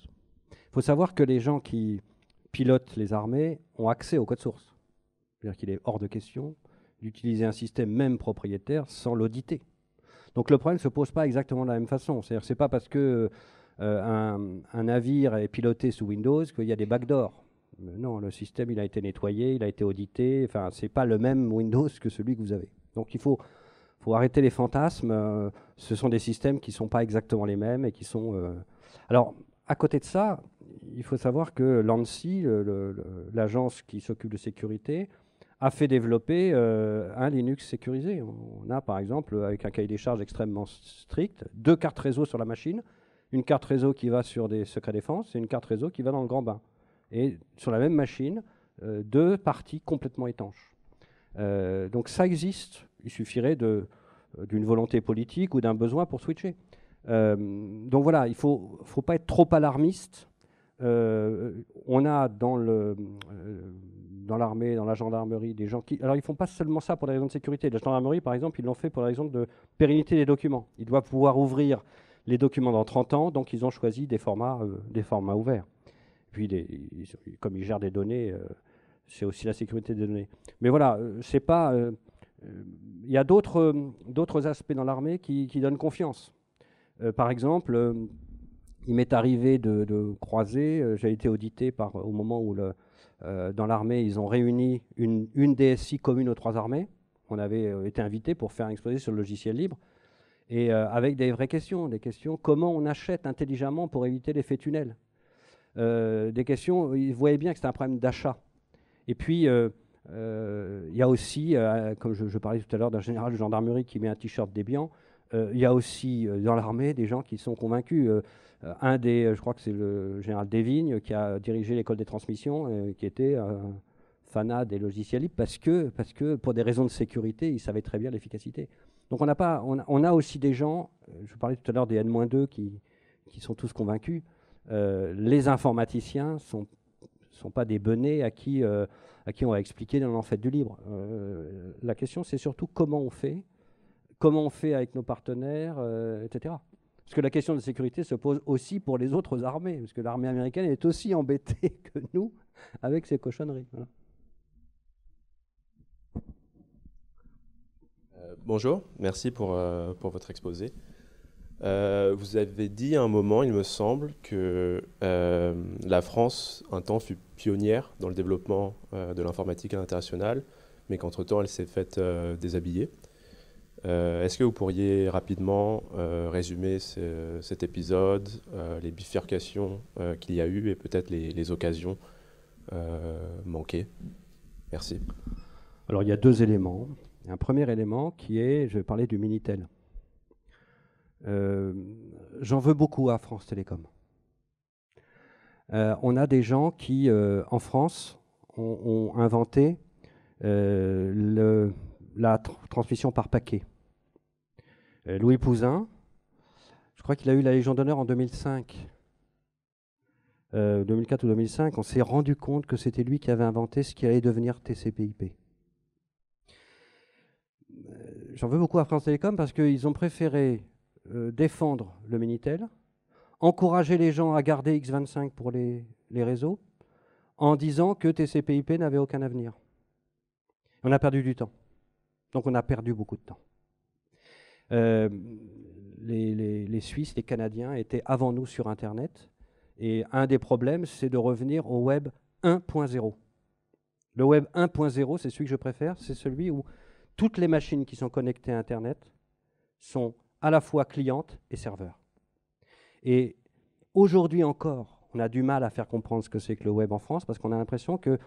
Il faut savoir que les gens qui pilotent les armées ont accès au code source. C'est-à-dire qu'il est hors de question d'utiliser un système même propriétaire sans l'auditer. Donc le problème ne se pose pas exactement de la même façon. C'est-à-dire c'est pas parce que euh, un, un navire est piloté sous Windows qu'il y a des backdoors. non, le système, il a été nettoyé, il a été audité. Enfin, c'est pas le même Windows que celui que vous avez. Donc, il faut, faut arrêter les fantasmes. euh, ce sont des systèmes qui sont pas exactement les mêmes et qui sont. euh, Alors, à côté de ça, il faut savoir que l'ANSI, l'agence qui s'occupe de sécurité, a fait développer euh, un Linux sécurisé. On a par exemple, avec un cahier des charges extrêmement strict, deux cartes réseau sur la machine, une carte réseau qui va sur des secrets défense et une carte réseau qui va dans le grand bain. Et sur la même machine, euh, deux parties complètement étanches. Euh, donc ça existe, il suffirait d'une volonté politique ou d'un besoin pour switcher. Donc voilà, il ne faut, faut pas être trop alarmiste. On a dans le, dans l'armée, dans la gendarmerie, des gens qui. Alors, ils font pas seulement ça pour des raisons de sécurité. La gendarmerie, par exemple, ils l'ont fait pour des raisons de pérennité des documents. Ils doivent pouvoir ouvrir les documents dans 30 ans, donc ils ont choisi des formats, euh, des formats ouverts. Puis, comme ils gèrent des données, euh, c'est aussi la sécurité des données. Mais voilà, euh, c'est pas. euh, Il y a d'autres aspects dans l'armée qui, donnent confiance. Par exemple, il m'est arrivé de, croiser, j'ai été audité par, au moment où le, dans l'armée, ils ont réuni une, DSI commune aux trois armées. On avait euh, été invité pour faire un exposé sur le logiciel libre. Et euh, avec des vraies questions, des questions comment on achète intelligemment pour éviter l'effet tunnel? Euh, des questions, ils voyaient bien que c'était un problème d'achat. Et puis, euh, euh, il y a aussi, euh, comme je, parlais tout à l'heure d'un général de gendarmerie qui met un t-shirt débian, euh, il y a aussi euh, dans l'armée des gens qui sont convaincus. Euh, un des, euh, je crois que c'est le général Desvignes qui a dirigé l'école des transmissions, euh, qui était fanat des logiciels libres parce que, parce que pour des raisons de sécurité, il savait très bien l'efficacité. Donc on, n'a pas, on, a, a aussi des gens, je parlais tout à l'heure des N-2 qui, qui sont tous convaincus. Les informaticiens ne sont, sont pas des benets à qui, à qui on va expliquer dans l'enfait du libre. La question, c'est surtout comment on fait, comment on fait avec nos partenaires, etc. Parce que la question de sécurité se pose aussi pour les autres armées, parce que l'armée américaine est aussi embêtée que nous avec ces cochonneries.
Euh, bonjour, merci pour, euh, pour votre exposé. Euh, vous avez dit à un moment, il me semble, que la France, un temps, fut pionnière dans le développement de l'informatique à l'international, mais qu'entre-temps, elle s'est faite déshabiller. Euh, Est-ce que vous pourriez rapidement euh, résumer ce- cet épisode, euh, les bifurcations qu'il y a eu et peut-être les, occasions manquées? Merci.
Alors il y a deux éléments. Un premier élément qui est, je vais parler du Minitel. J'en veux beaucoup à France Télécom. On a des gens qui, en France, ont, inventé la tr- transmission par paquet. Euh, Louis Pouzin, je crois qu'il a eu la Légion d'honneur en 2005. Euh, 2004 ou 2005, on s'est rendu compte que c'était lui qui avait inventé ce qui allait devenir TCP/IP. Euh, J'en veux beaucoup à France Télécom parce qu'ils ont préféré euh, défendre le Minitel, encourager les gens à garder X25 pour les, les réseaux, en disant que TCP/IP n'avait aucun avenir. On a perdu du temps. Donc on a perdu beaucoup de temps. Euh, les, Suisses, les Canadiens étaient avant nous sur Internet. Et un des problèmes, c'est de revenir au web 1.0. Le web 1.0, c'est celui que je préfère, c'est celui où toutes les machines qui sont connectées à Internet sont à la fois clientes et serveurs. Et aujourd'hui encore, on a du mal à faire comprendre ce que c'est que le web en France parce qu'on a l'impression que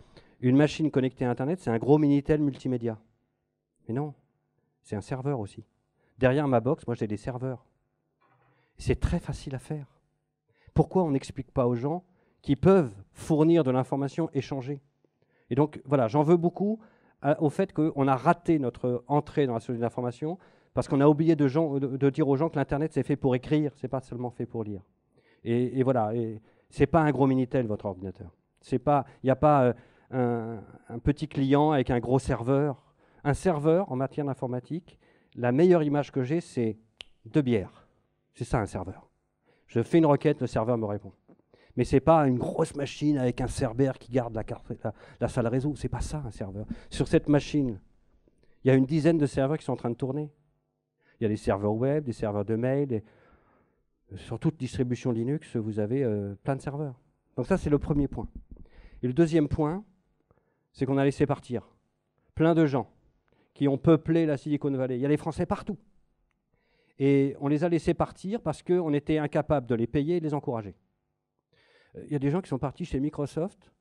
une machine connectée à Internet, c'est un gros Minitel multimédia. Mais non, c'est un serveur aussi. Derrière ma box, moi j'ai des serveurs. C'est très facile à faire. Pourquoi on n'explique pas aux gens qui peuvent fournir de l'information échangée? Et donc voilà, j'en veux beaucoup à- au fait qu'on a raté notre entrée dans la société de l'information parce qu'on a oublié de, dire aux gens que l'Internet c'est fait pour écrire, c'est pas seulement fait pour lire. Et, voilà, et c'est pas un gros Minitel votre ordinateur. Pas, il n'y a pas euh, un petit client avec un gros serveur. Un serveur en matière d'informatique, la meilleure image que j'ai, c'est deux bières. C'est ça un serveur. Je fais une requête, le serveur me répond. Mais c'est pas une grosse machine avec un cerbère qui garde la, carte, la, salle réseau. C'est pas ça un serveur. Sur cette machine, il y a une dizaine de serveurs qui sont en train de tourner. Il y a des serveurs web, des serveurs de mail. Sur toute distribution Linux, vous avez euh, plein de serveurs. Donc ça, c'est le premier point. Et le deuxième point, c'est qu'on a laissé partir plein de gens qui ont peuplé la Silicon Valley. Il y a des Français partout. Et on les a laissés partir parce qu'on était incapable de les payer et de les encourager. Euh, il y a des gens qui sont partis chez Microsoft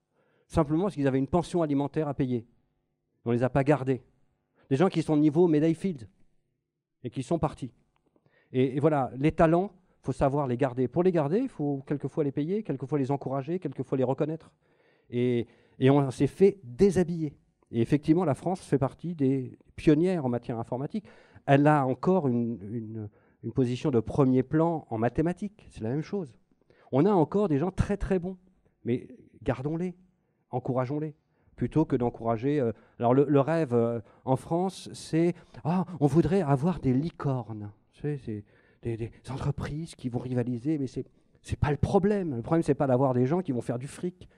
simplement parce qu'ils avaient une pension alimentaire à payer. On ne les a pas gardés. Des gens qui sont au niveau médaille field et qui sont partis. Et, voilà, les talents, il faut savoir les garder. Pour les garder, il faut quelquefois les payer, quelquefois les encourager, quelquefois les reconnaître. Et, on s'est fait déshabiller. Et effectivement, la France fait partie des pionnières en matière informatique. Elle a encore une, position de premier plan en mathématiques. C'est la même chose. On a encore des gens très très bons, mais gardons-les, encourageons-les plutôt que d'encourager. Euh, alors le, rêve euh, en France, c'est ah, on voudrait avoir des licornes. c'est des, entreprises qui vont rivaliser, mais c'est c'est pas le problème. Le problème c'est pas d'avoir des gens qui vont faire du fric.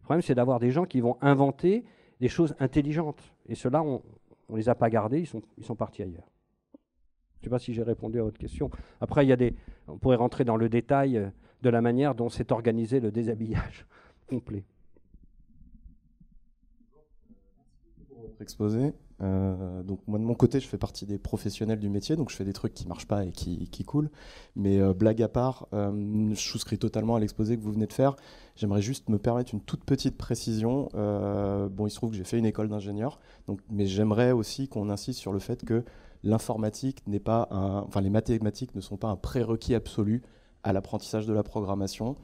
Le problème c'est d'avoir des gens qui vont inventer des choses intelligentes. Et ceux-là, on, ne les a pas gardés, ils sont partis ailleurs. Je ne sais pas si j'ai répondu à votre question. Après, il y a des, on pourrait rentrer dans le détail euh, de la manière dont s'est organisé le déshabillage complet.
exposé. Euh, donc moi de mon côté, je fais partie des professionnels du métier, donc je fais des trucs qui marchent pas et qui, coulent. Mais euh, blague à part, euh, je souscris totalement à l'exposé que vous venez de faire. J'aimerais juste me permettre une toute petite précision. bon, il se trouve que j'ai fait une école d'ingénieur, mais j'aimerais aussi qu'on insiste sur le fait que l'informatique n'est pas un, enfin les mathématiques ne sont pas un prérequis absolu à l'apprentissage de la programmation.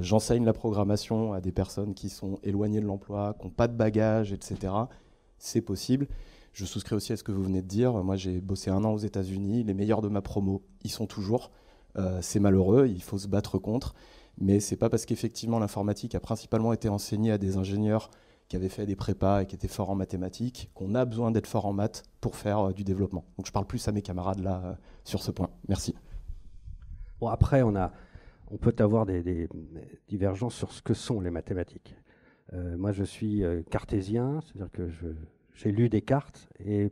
J'enseigne la programmation à des personnes qui sont éloignées de l'emploi, qui n'ont pas de bagages, etc c'est possible. Je souscris aussi à ce que vous venez de dire. Moi, j'ai bossé un an aux États-Unis. Les meilleurs de ma promo, ils sont toujours. Euh, c'est malheureux, il faut se battre contre. Mais c'est pas parce qu'effectivement l'informatique a principalement été enseignée à des ingénieurs qui avaient fait des prépas et qui étaient forts en mathématiques qu'on a besoin d'être fort en maths pour faire euh, du développement. Donc je parle plus à mes camarades là euh, sur ce point. Merci.
Bon, après, on, a, on peut avoir des divergences sur ce que sont les mathématiques. Moi, je suis cartésien, c'est-à-dire que j'ai lu des cartes et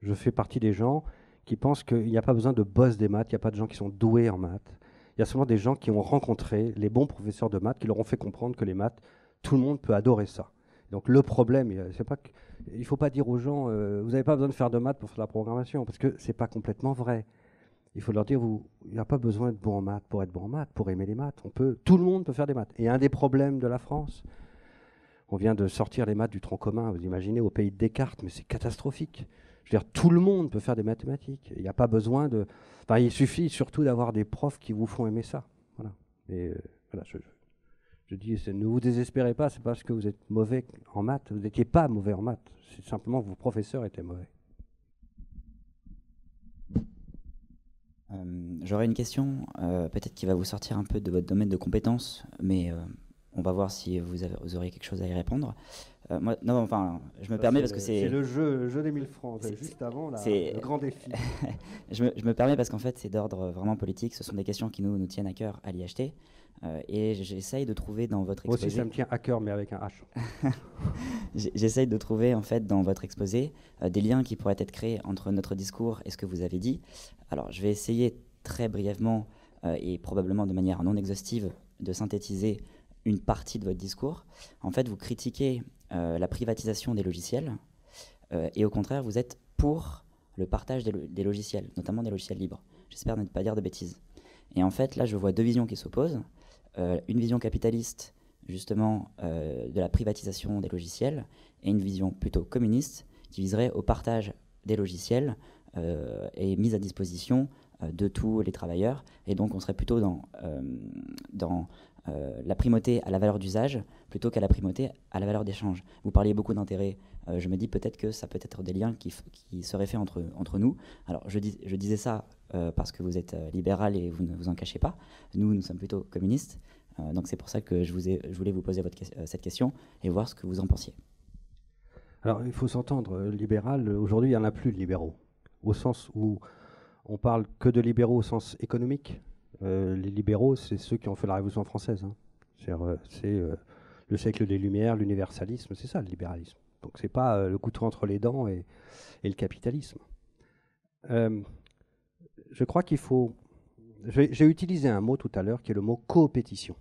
je fais partie des gens qui pensent qu'il n'y a pas besoin de boss des maths, il n'y a pas de gens qui sont doués en maths. Il y a seulement des gens qui ont rencontré les bons professeurs de maths qui leur ont fait comprendre que les maths, tout le monde peut adorer ça. Donc le problème, il ne faut pas dire aux gens, euh, vous n'avez pas besoin de faire de maths pour faire la programmation, parce que ce n'est pas complètement vrai. Il faut leur dire, il n'y a pas besoin de bon en maths pour être bon en maths, pour aimer les maths. Tout le monde peut faire des maths. Et un des problèmes de la France, on vient de sortir les maths du tronc commun, vous imaginez, au pays de Descartes, mais c'est catastrophique. Je veux dire, tout le monde peut faire des mathématiques. Il n'y a pas besoin de. Enfin, il suffit surtout d'avoir des profs qui vous font aimer ça. Voilà. Et euh, voilà, je, dis, ne vous désespérez pas, c'est parce que vous êtes mauvais en maths. Vous n'étiez pas mauvais en maths. C'est simplement que vos professeurs étaient mauvais.
Euh, j'aurais une question, euh, peut-être qui va vous sortir un peu de votre domaine de compétences, mais on va voir si vous, avez, aurez quelque chose à y répondre. Euh, moi, non, enfin, je me permets parce que c'est.
C'est le jeu, jeu des 1000 francs, juste avant le grand défi.
je, me, permets parce qu'en fait, c'est d'ordre vraiment politique. Ce sont des questions qui nous, nous tiennent à cœur à l'IHT. Euh, et j'essaye de trouver dans votre exposé.
Moi aussi, ça me tient à cœur, mais avec un H.
j'essaye de trouver en fait dans votre exposé euh, des liens qui pourraient être créés entre notre discours et ce que vous avez dit. Alors, je vais essayer très brièvement et probablement de manière non exhaustive de synthétiser une partie de votre discours. En fait, vous critiquez euh, la privatisation des logiciels euh, et au contraire, vous êtes pour le partage des, logiciels, notamment des logiciels libres. J'espère ne pas dire de bêtises. Et en fait, là, je vois deux visions qui s'opposent. Euh, une vision capitaliste, justement, de la privatisation des logiciels, et une vision plutôt communiste, qui viserait au partage des logiciels et mise à disposition de tous les travailleurs. Et donc, on serait plutôt dans, dans euh, la primauté à la valeur d'usage plutôt qu'à la primauté à la valeur d'échange. Vous parliez beaucoup d'intérêt. Euh, je me dis peut-être que ça peut être des liens qui, seraient faits entre, entre nous. Alors je, dis, je disais ça euh, parce que vous êtes libéral et vous ne vous en cachez pas. Nous, nous sommes plutôt communistes. donc c'est pour ça que je, vous je voulais vous poser cette question et voir ce que vous en pensiez.
Alors il faut s'entendre, libéral, aujourd'hui il n'y en a plus de libéraux, au sens où on parle que de libéraux au sens économique, euh, les libéraux, c'est ceux qui ont fait la Révolution française. Hein. C'est euh, euh, le siècle des Lumières, l'universalisme, c'est ça le libéralisme. Donc c'est pas le couteau entre les dents et, le capitalisme. je crois qu'il faut. J'ai utilisé un mot tout à l'heure qui est le mot coopétition.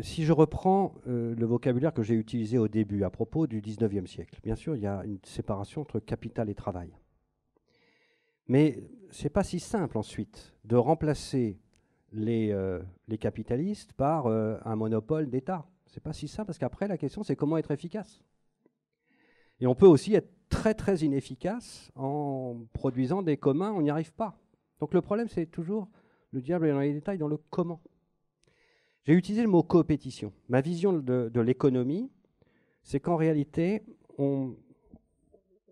si je reprends le vocabulaire que j'ai utilisé au début à propos du 19e siècle, bien sûr, il y a une séparation entre capital et travail. Mais ce n'est pas si simple ensuite de remplacer les, euh, les capitalistes par euh, un monopole d'État. Ce n'est pas si simple parce qu'après, la question, c'est comment être efficace. Et on peut aussi être très très inefficace en produisant des communs, on n'y arrive pas. Donc le problème, c'est toujours le diable est dans les détails, dans le comment. J'ai utilisé le mot coopétition. Ma vision de, l'économie, c'est qu'en réalité, on,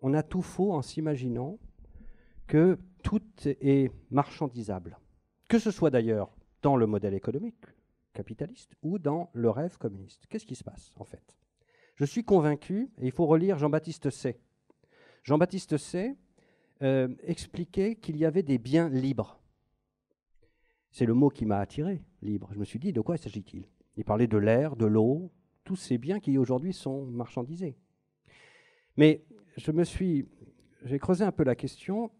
on a tout faux en s'imaginant que tout est marchandisable. Que ce soit d'ailleurs dans le modèle économique capitaliste ou dans le rêve communiste. Qu'est-ce qui se passe en fait? Je suis convaincu, et il faut relire Jean-Baptiste Say. Jean-Baptiste Say euh, expliquait qu'il y avait des biens libres. C'est le mot qui m'a attiré, libre. Je me suis dit, de quoi s'agit-il? Il parlait de l'air, de l'eau, tous ces biens qui aujourd'hui sont marchandisés. Mais je me suis, j'ai creusé un peu la question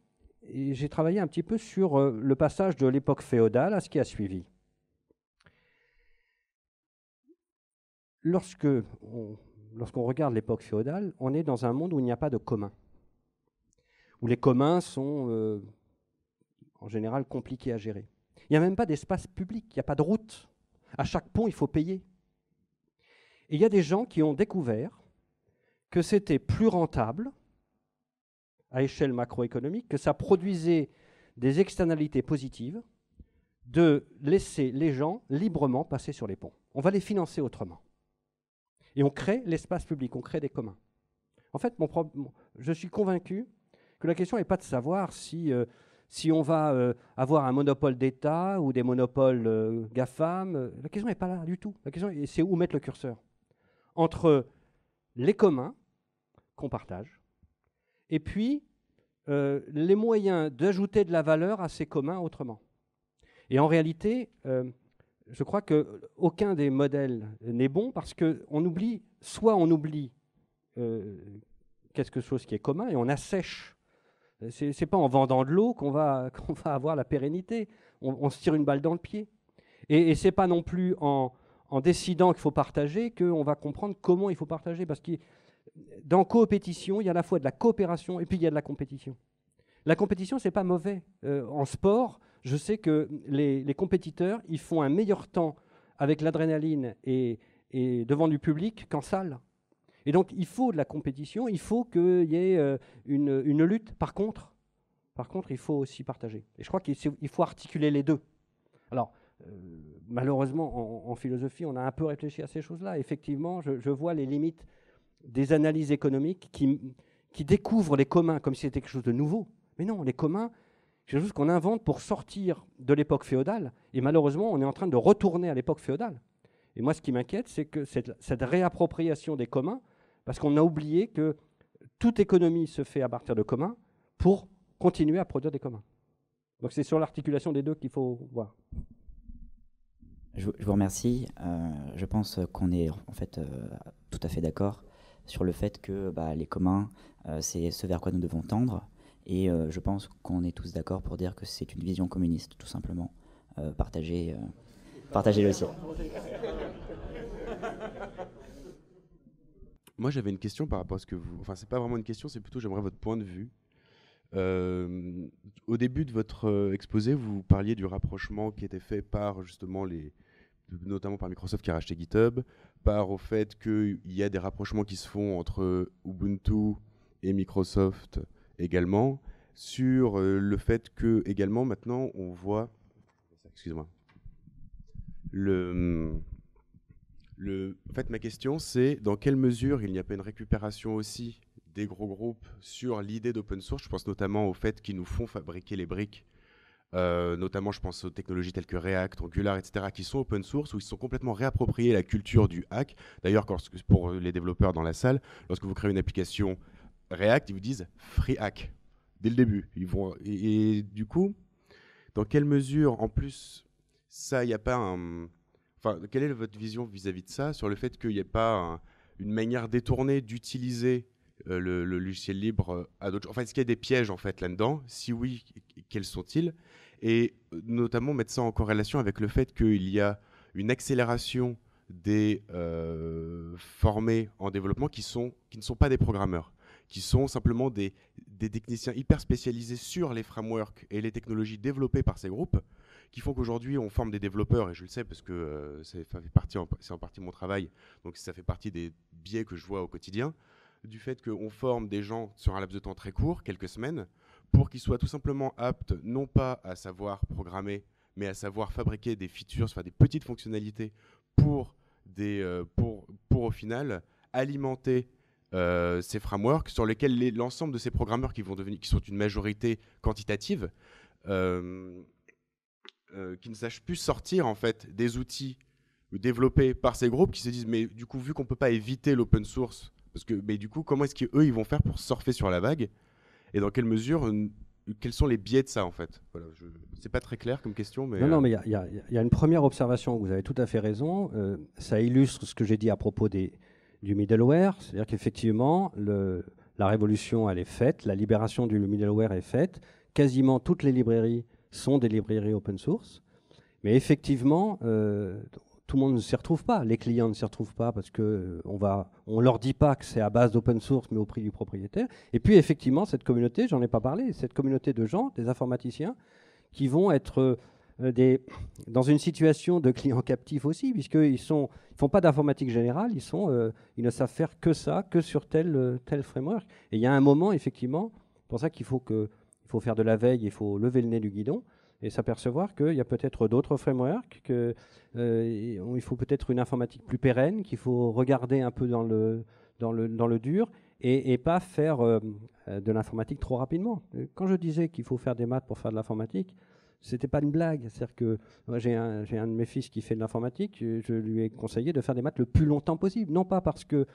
j'ai travaillé un petit peu sur euh, le passage de l'époque féodale à ce qui a suivi. Lorsque lorsqu'on regarde l'époque féodale, on est dans un monde où il n'y a pas de commun, où les communs sont euh, en général compliqués à gérer. Il n'y a même pas d'espace public, il n'y a pas de route. À chaque pont, il faut payer. Et il y a des gens qui ont découvert que c'était plus rentable, à échelle macroéconomique, que ça produisait des externalités positives de laisser les gens librement passer sur les ponts. On va les financer autrement. Et on crée l'espace public, on crée des communs. En fait, mon je suis convaincu que la question n'est pas de savoir si euh, si on va euh, avoir un monopole d'État ou des monopoles euh, GAFAM. La question n'est pas là du tout. La question, c'est où mettre le curseur? Entre les communs qu'on partage et puis les moyens d'ajouter de la valeur à ces communs autrement. Et en réalité, je crois qu'aucun des modèles n'est bon parce qu'on oublie, soit on oublie quelque chose qui est commun et on assèche ce n'est pas en vendant de l'eau qu'on va, va avoir la pérennité. On, se tire une balle dans le pied. Et, et ce n'est pas non plus en, décidant qu'il faut partager qu'on va comprendre comment il faut partager. Parce que dans coopétition, il y a à la fois de la coopération et puis il y a de la compétition. La compétition, ce n'est pas mauvais. Euh, en sport, je sais que les, compétiteurs, ils font un meilleur temps avec l'adrénaline et devant du public qu'en salle. Et donc, il faut de la compétition, il faut qu'il y ait euh, une, lutte. Par contre, par contre, il faut aussi partager. Et je crois qu'il faut articuler les deux. Alors, euh, malheureusement, en, philosophie, on a un peu réfléchi à ces choses-là. Effectivement, je, vois les limites des analyses économiques qui, découvrent les communs comme si c'était quelque chose de nouveau. Mais non, les communs, c'est quelque chose qu'on invente pour sortir de l'époque féodale. Et malheureusement, on est en train de retourner à l'époque féodale. Et moi, ce qui m'inquiète, c'est que cette réappropriation des communs, parce qu'on a oublié que toute économie se fait à partir de communs pour continuer à produire des communs. Donc c'est sur l'articulation des deux qu'il faut voir.
Je, vous remercie. Euh, je pense qu'on est en fait euh, tout à fait d'accord sur le fait que bah, les communs, euh, c'est ce vers quoi nous devons tendre. Et je pense qu'on est tous d'accord pour dire que c'est une vision communiste, tout simplement. partager, partager le ciel.
Moi, j'avais une question par rapport à ce que vous. Enfin, c'est pas vraiment une question, c'est plutôt j'aimerais votre point de vue. Euh, au début de votre euh, exposé, vous parliez du rapprochement qui était fait par justement les, notamment par Microsoft qui a racheté GitHub, par au fait qu'il y a des rapprochements qui se font entre Ubuntu et Microsoft également, sur euh, le fait que également maintenant on voit, excusez-moi, le en fait, ma question, c'est dans quelle mesure il n'y a pas une récupération aussi des gros groupes sur l'idée d'open source? Je pense notamment au fait qu'ils nous font fabriquer les briques, euh, notamment je pense aux technologies telles que React, Angular, etc., qui sont open source, où ils sont complètement réappropriés la culture du hack. D'ailleurs, pour les développeurs dans la salle, lorsque vous créez une application React, ils vous disent free hack dès le début. Ils vont, et du coup, dans quelle mesure, en plus, ça, il n'y a pas un quelle est votre vision vis-à-vis de ça, sur le fait qu'il n'y ait pas une manière détournée d'utiliser euh, le, logiciel libre euh, à d'autres Enfin, est-ce qu'il y a des pièges en fait là-dedans? Si oui, quels sont-ils? Et euh, notamment mettre ça en corrélation avec le fait qu'il y a une accélération des formés en développement qui, sont, qui ne sont pas des programmeurs, qui sont simplement des, techniciens hyper spécialisés sur les frameworks et les technologies développées par ces groupes, qui font qu'aujourd'hui on forme des développeurs, et je le sais parce que partie c'est en partie mon travail, donc ça fait partie des biais que je vois au quotidien, du fait qu'on forme des gens sur un laps de temps très court, quelques semaines, pour qu'ils soient tout simplement aptes, non pas à savoir programmer, mais à savoir fabriquer des features, soit des petites fonctionnalités pour, des, euh, pour, pour au final alimenter euh, ces frameworks sur lesquels l'ensemble de ces programmeurs qui, vont devenir, qui sont une majorité quantitative, euh, qui ne sachent plus sortir en fait des outils développés par ces groupes qui se disent mais du coup vu qu'on peut pas éviter l'open source parce que, mais du coup, comment est-ce qu'eux, ils vont faire pour surfer sur la vague? Et dans quelle mesure, quels sont les biais de ça, en fait? Voilà, C'est pas très clair comme question, mais...
Non, non, euh, mais il y, y, a une première observation, vous avez tout à fait raison. Euh, ça illustre ce que j'ai dit à propos des, du middleware, c'est-à-dire qu'effectivement, la révolution, elle est faite, la libération du middleware est faite, quasiment toutes les librairies sont des librairies open source, mais effectivement, euh, tout le monde ne s'y retrouve pas. Les clients ne s'y retrouvent pas parce que euh, on leur dit pas que c'est à base d'open source, mais au prix du propriétaire. Et puis effectivement, cette communauté, j'en ai pas parlé, cette communauté de gens, des informaticiens, qui vont être euh, dans une situation de clients captifs aussi, puisqu'ils ils font pas d'informatique générale, euh, ils ne savent faire que ça, que sur tel tel framework. Et il y a un moment, effectivement, pour ça qu'il faut faire de la veille, il faut lever le nez du guidon et s'apercevoir qu'il y a peut-être d'autres frameworks, qu'il euh, faut peut-être une informatique plus pérenne, qu'il faut regarder un peu dans le, dur et, pas faire euh, de l'informatique trop rapidement. Quand je disais qu'il faut faire des maths pour faire de l'informatique, c'était pas une blague. C'est-à-dire que j'ai un, un, de mes fils qui fait de l'informatique, je, lui ai conseillé de faire des maths le plus longtemps possible. Non pas parce que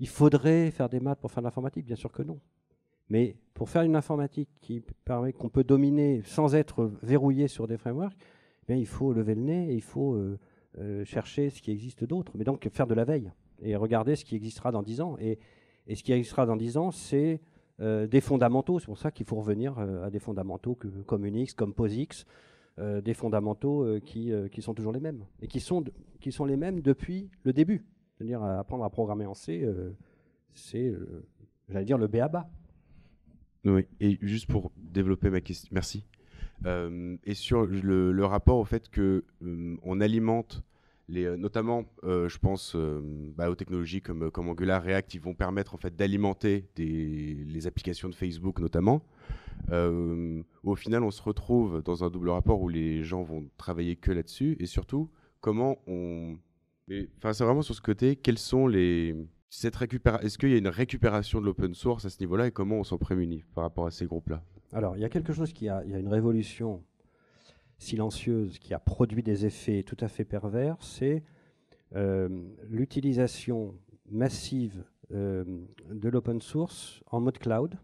il faudrait faire des maths pour faire de l'informatique, bien sûr que non. Mais pour faire une informatique qui permet qu'on peut dominer sans être verrouillé sur des frameworks, eh il faut lever le nez et il faut euh, euh, chercher ce qui existe d'autre. Mais donc faire de la veille et regarder ce qui existera dans 10 ans. Et, ce qui existera dans 10 ans, c'est euh, des fondamentaux. C'est pour ça qu'il faut revenir à des fondamentaux comme Unix, comme POSIX, des fondamentaux qui, qui, sont toujours les mêmes. Et qui sont, qui sont les mêmes depuis le début. C'est-à-dire apprendre à programmer en C, c'est, j'allais dire, le B à bas.
Oui, et juste pour développer ma question, merci. Euh, et sur le, rapport au fait que euh, on alimente les, euh, notamment, je pense bah, aux technologies comme, Angular, React, qui vont permettre en fait d'alimenter les applications de Facebook notamment. au final, on se retrouve dans un double rapport où les gens vont travailler que là-dessus, et surtout comment on, enfin, c'est vraiment sur ce côté, quels sont les Est-ce qu'il y a une récupération de l'open source à ce niveau-là et comment on s'en prémunit par rapport à ces groupes-là?
Alors, il y a quelque chose qui a, il y a une révolution silencieuse qui a produit des effets tout à fait pervers, c'est euh, l'utilisation massive euh, de l'open source en mode cloud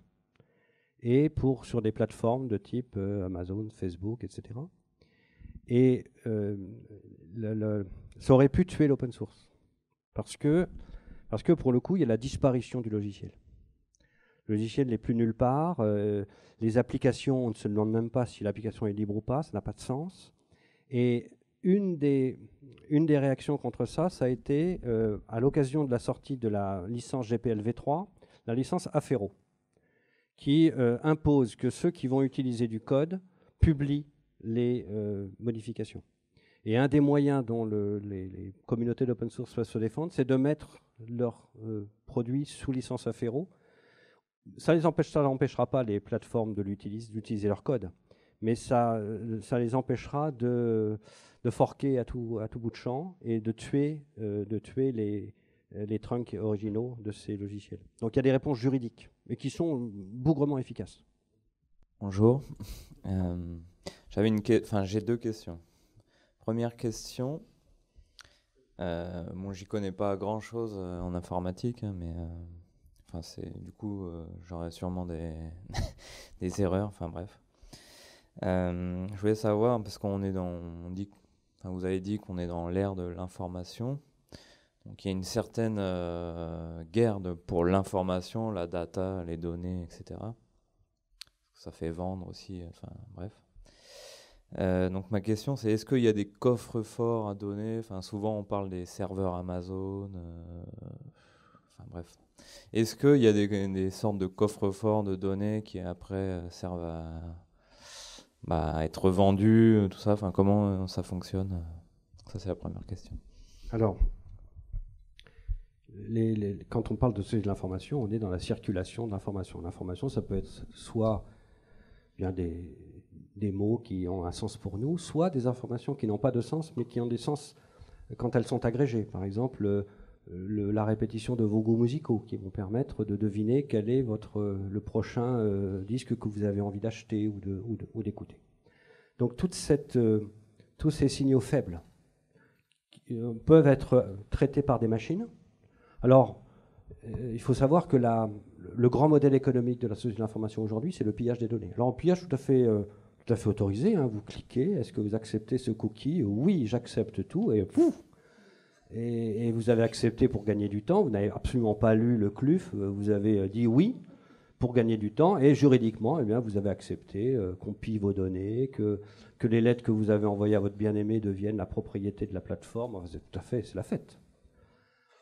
et pour sur des plateformes de type euh, Amazon, Facebook, etc. Et ça aurait pu tuer l'open source parce que parce que pour le coup, il y a la disparition du logiciel. Le logiciel n'est plus nulle part. Euh, les applications, on ne se demande même pas si l'application est libre ou pas, ça n'a pas de sens. Et une des, réactions contre ça, ça a été euh, à l'occasion de la sortie de la licence GPLv3, la licence Afero, qui euh, impose que ceux qui vont utiliser du code publient les modifications. Et un des moyens dont les, communautés d'open source peuvent se défendre, c'est de mettre leurs euh, produits sous licence Afero. Ça n'empêchera pas les plateformes de d'utiliser leur code, mais ça, euh, les empêchera de, forquer à tout, bout de champ et de tuer, euh, les, trunks originaux de ces logiciels. Donc il y a des réponses juridiques, mais qui sont bougrement efficaces.
Bonjour. J'avais enfin j'ai deux questions. Première question. Euh, j'y connais pas grand chose euh, en informatique, hein, mais euh, enfin, c'est du coup, j'aurais sûrement des, des erreurs. Enfin, bref. je voulais savoir, parce qu'on est dans. On dit, vous avez dit qu'on est dans l'ère de l'information. Donc, il y a une certaine guerre pour l'information, la data, les données, etc. Ça fait vendre aussi. Enfin, bref. Euh, donc ma question c'est est-ce qu'il y a des coffres forts à donner? Enfin souvent on parle des serveurs Amazon. euh, enfin bref. Est-ce qu'il y a des, sortes de coffres forts de données qui après euh, servent à, bah, à être vendus, tout ça? Enfin comment ça fonctionne? Ça c'est la première question.
Alors, quand on parle de de l'information, on est dans la circulation de l'information. L'information, ça peut être soit bien des, des mots qui ont un sens pour nous, soit des informations qui n'ont pas de sens, mais qui ont des sens quand elles sont agrégées. Par exemple, euh, la répétition de vos goûts musicaux, qui vont permettre de deviner quel est votre, le prochain euh, disque que vous avez envie d'acheter ou d'écouter. Donc toute euh, tous ces signaux faibles euh, peuvent être euh, traités par des machines. Alors, euh, il faut savoir que le grand modèle économique de la société de l'information aujourd'hui, c'est le pillage des données. Alors, un pillage tout à fait, euh, tout à fait autorisé. hein. Vous cliquez, est-ce que vous acceptez ce cookie? Oui, j'accepte tout, et pouf et, vous avez accepté pour gagner du temps. Vous n'avez absolument pas lu le CLUF. Vous avez euh, dit oui pour gagner du temps. Et juridiquement, eh bien, vous avez accepté euh, qu'on pille vos données, que, que les lettres que vous avez envoyées à votre bien-aimé deviennent la propriété de la plateforme. C'est tout à fait, c'est la fête.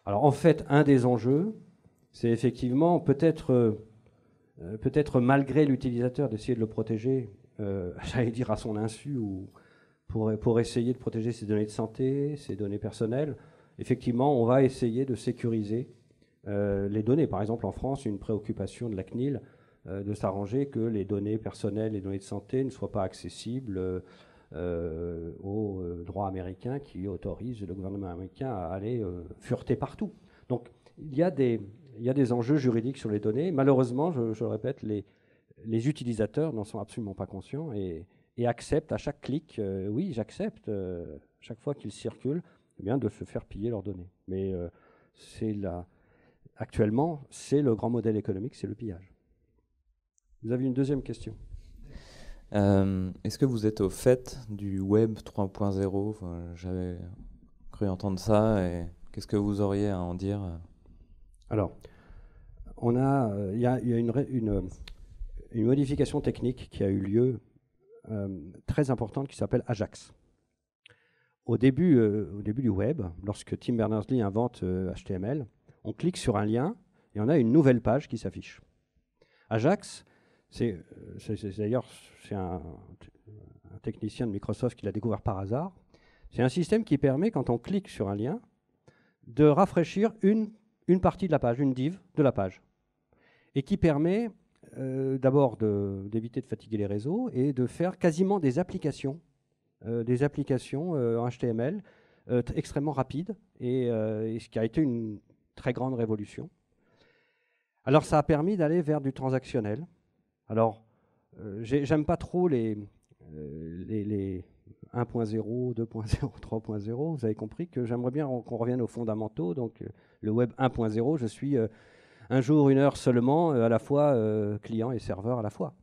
Alors en fait, un des enjeux, c'est effectivement peut-être, euh, peut-être malgré l'utilisateur d'essayer de le protéger, j'allais dire à son insu, ou pour, pour essayer de protéger ses données de santé, ses données personnelles. Effectivement, on va essayer de sécuriser euh, les données. Par exemple, en France, une préoccupation de la CNIL euh, de s'arranger que les données personnelles, les données de santé ne soient pas accessibles euh, euh, au euh, droit américain qui autorise le gouvernement américain à aller euh, fureter partout. Donc il y, a des, il y a des enjeux juridiques sur les données. Malheureusement, je le répète, les, les utilisateurs n'en sont absolument pas conscients et, et acceptent à chaque clic, euh, oui, j'accepte, euh, chaque fois qu'ils circulent, eh bien, de se faire piller leurs données. Mais euh, c'est la, actuellement, c'est le grand modèle économique, c'est le pillage. Vous avez une deuxième question?
Est-ce que vous êtes au fait du web 3.0 Enfin, J'avais cru entendre ça. Et qu'est-ce que vous auriez à en dire?
Alors, on a, il y a, il y a une, ré- une, une modification technique qui a eu lieu euh, très importante qui s'appelle Ajax. Au début, euh, au début du web, lorsque Tim Berners-Lee invente euh, HTML, on clique sur un lien et on a une nouvelle page qui s'affiche. Ajax, c'est euh, d'ailleurs un, un technicien de Microsoft qui l'a découvert par hasard. C'est un système qui permet, quand on clique sur un lien, de rafraîchir une, une partie de la page, une div de la page, et qui permet euh, d'abord d'éviter de, fatiguer les réseaux et de faire quasiment des applications, euh, des applications euh, en HTML extrêmement rapides, et, ce qui a été une très grande révolution. Alors ça a permis d'aller vers du transactionnel. Alors, j'ai- j'aime pas trop les, les, les 1.0, 2.0, 3.0. Vous avez compris que j'aimerais bien qu'on revienne aux fondamentaux. Donc, le web 1.0, je suis un jour, une heure seulement, euh, à la fois euh, client et serveur à la fois.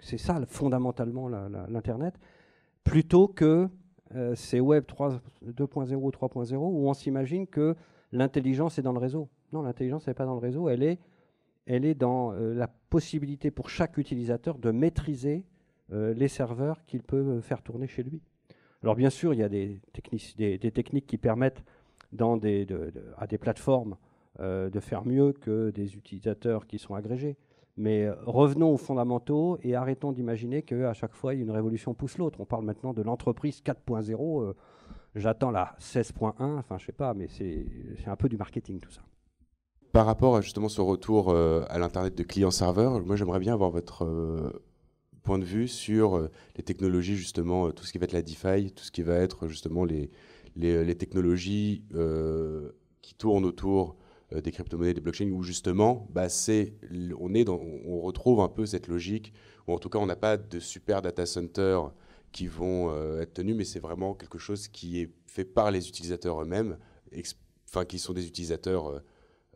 C'est ça, le- fondamentalement, l'Internet. Plutôt que euh, ces web 3 2.0, 3.0, où on s'imagine que l'intelligence est dans le réseau. Non, l'intelligence n'est pas dans le réseau, elle est, elle est dans la possibilité pour chaque utilisateur de maîtriser les serveurs qu'il peut faire tourner chez lui. Alors bien sûr, il y a des, techniques qui permettent à des plateformes de faire mieux que des utilisateurs qui sont agrégés. Mais euh, revenons aux fondamentaux et arrêtons d'imaginer qu'à chaque fois, une révolution pousse l'autre. On parle maintenant de l'entreprise 4.0. euh, J'attends la 16.1, enfin je sais pas, mais c'est un peu du marketing tout ça.
Par rapport à justement ce retour euh, à l'Internet de client-serveur, moi j'aimerais bien avoir votre euh, point de vue sur euh, les technologies, justement, euh, tout ce qui va être la DeFi, tout ce qui va être justement les, les, technologies euh, qui tournent autour euh, des crypto-monnaies, des blockchains, où justement, bah, on, est on retrouve un peu cette logique, ou en tout cas on n'a pas de super data centers qui vont euh, être tenus, mais c'est vraiment quelque chose qui est fait par les utilisateurs eux-mêmes, enfin qui sont des utilisateurs euh,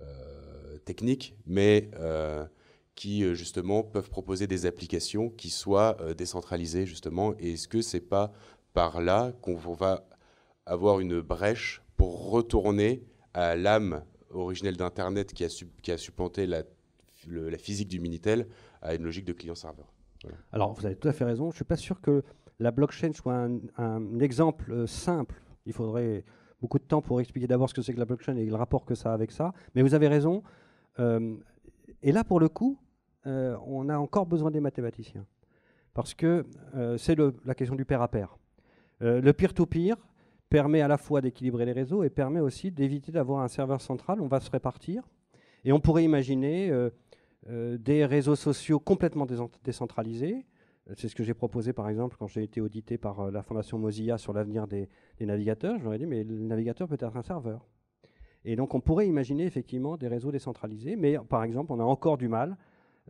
euh, techniques, mais euh, qui euh, justement peuvent proposer des applications qui soient euh, décentralisées justement. Et est-ce que c'est pas par là qu'on va avoir une brèche pour retourner à l'âme originelle d'Internet qui qui a supplanté la, la physique du Minitel à une logique de client-serveur.
Alors, vous avez tout à fait raison. Je ne suis pas sûr que la blockchain soit un, exemple euh, simple. Il faudrait beaucoup de temps pour expliquer d'abord ce que c'est que la blockchain et le rapport que ça a avec ça. Mais vous avez raison. Euh, et là, pour le coup, euh, on a encore besoin des mathématiciens. Parce que euh, c'est la question du pair à pair. Le peer-to-peer permet à la fois d'équilibrer les réseaux et permet aussi d'éviter d'avoir un serveur central. On va se répartir. Et on pourrait imaginer euh, euh, des réseaux sociaux complètement décent- décentralisés. C'est ce que j'ai proposé, par exemple, quand j'ai été audité par euh, la fondation Mozilla sur l'avenir des, des navigateurs. Je leur ai dit, mais le navigateur peut être un serveur. Et donc, on pourrait imaginer effectivement des réseaux décentralisés, mais par exemple, on a encore du mal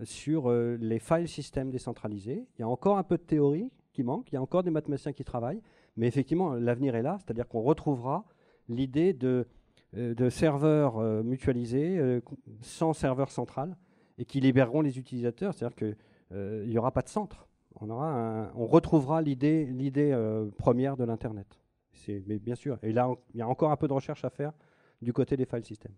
sur les file systems décentralisés. Il y a encore un peu de théorie qui manque, il y a encore des mathématiciens qui travaillent, mais effectivement, l'avenir est là, c'est-à-dire qu'on retrouvera l'idée de, euh, serveurs euh, mutualisés euh, sans serveur central et qui libéreront les utilisateurs, c'est-à-dire qu'il n'y aura pas de centre. On, on retrouvera l'idée première de l'Internet. Mais bien sûr, et là, il y a encore un peu de recherche à faire du côté des file systems.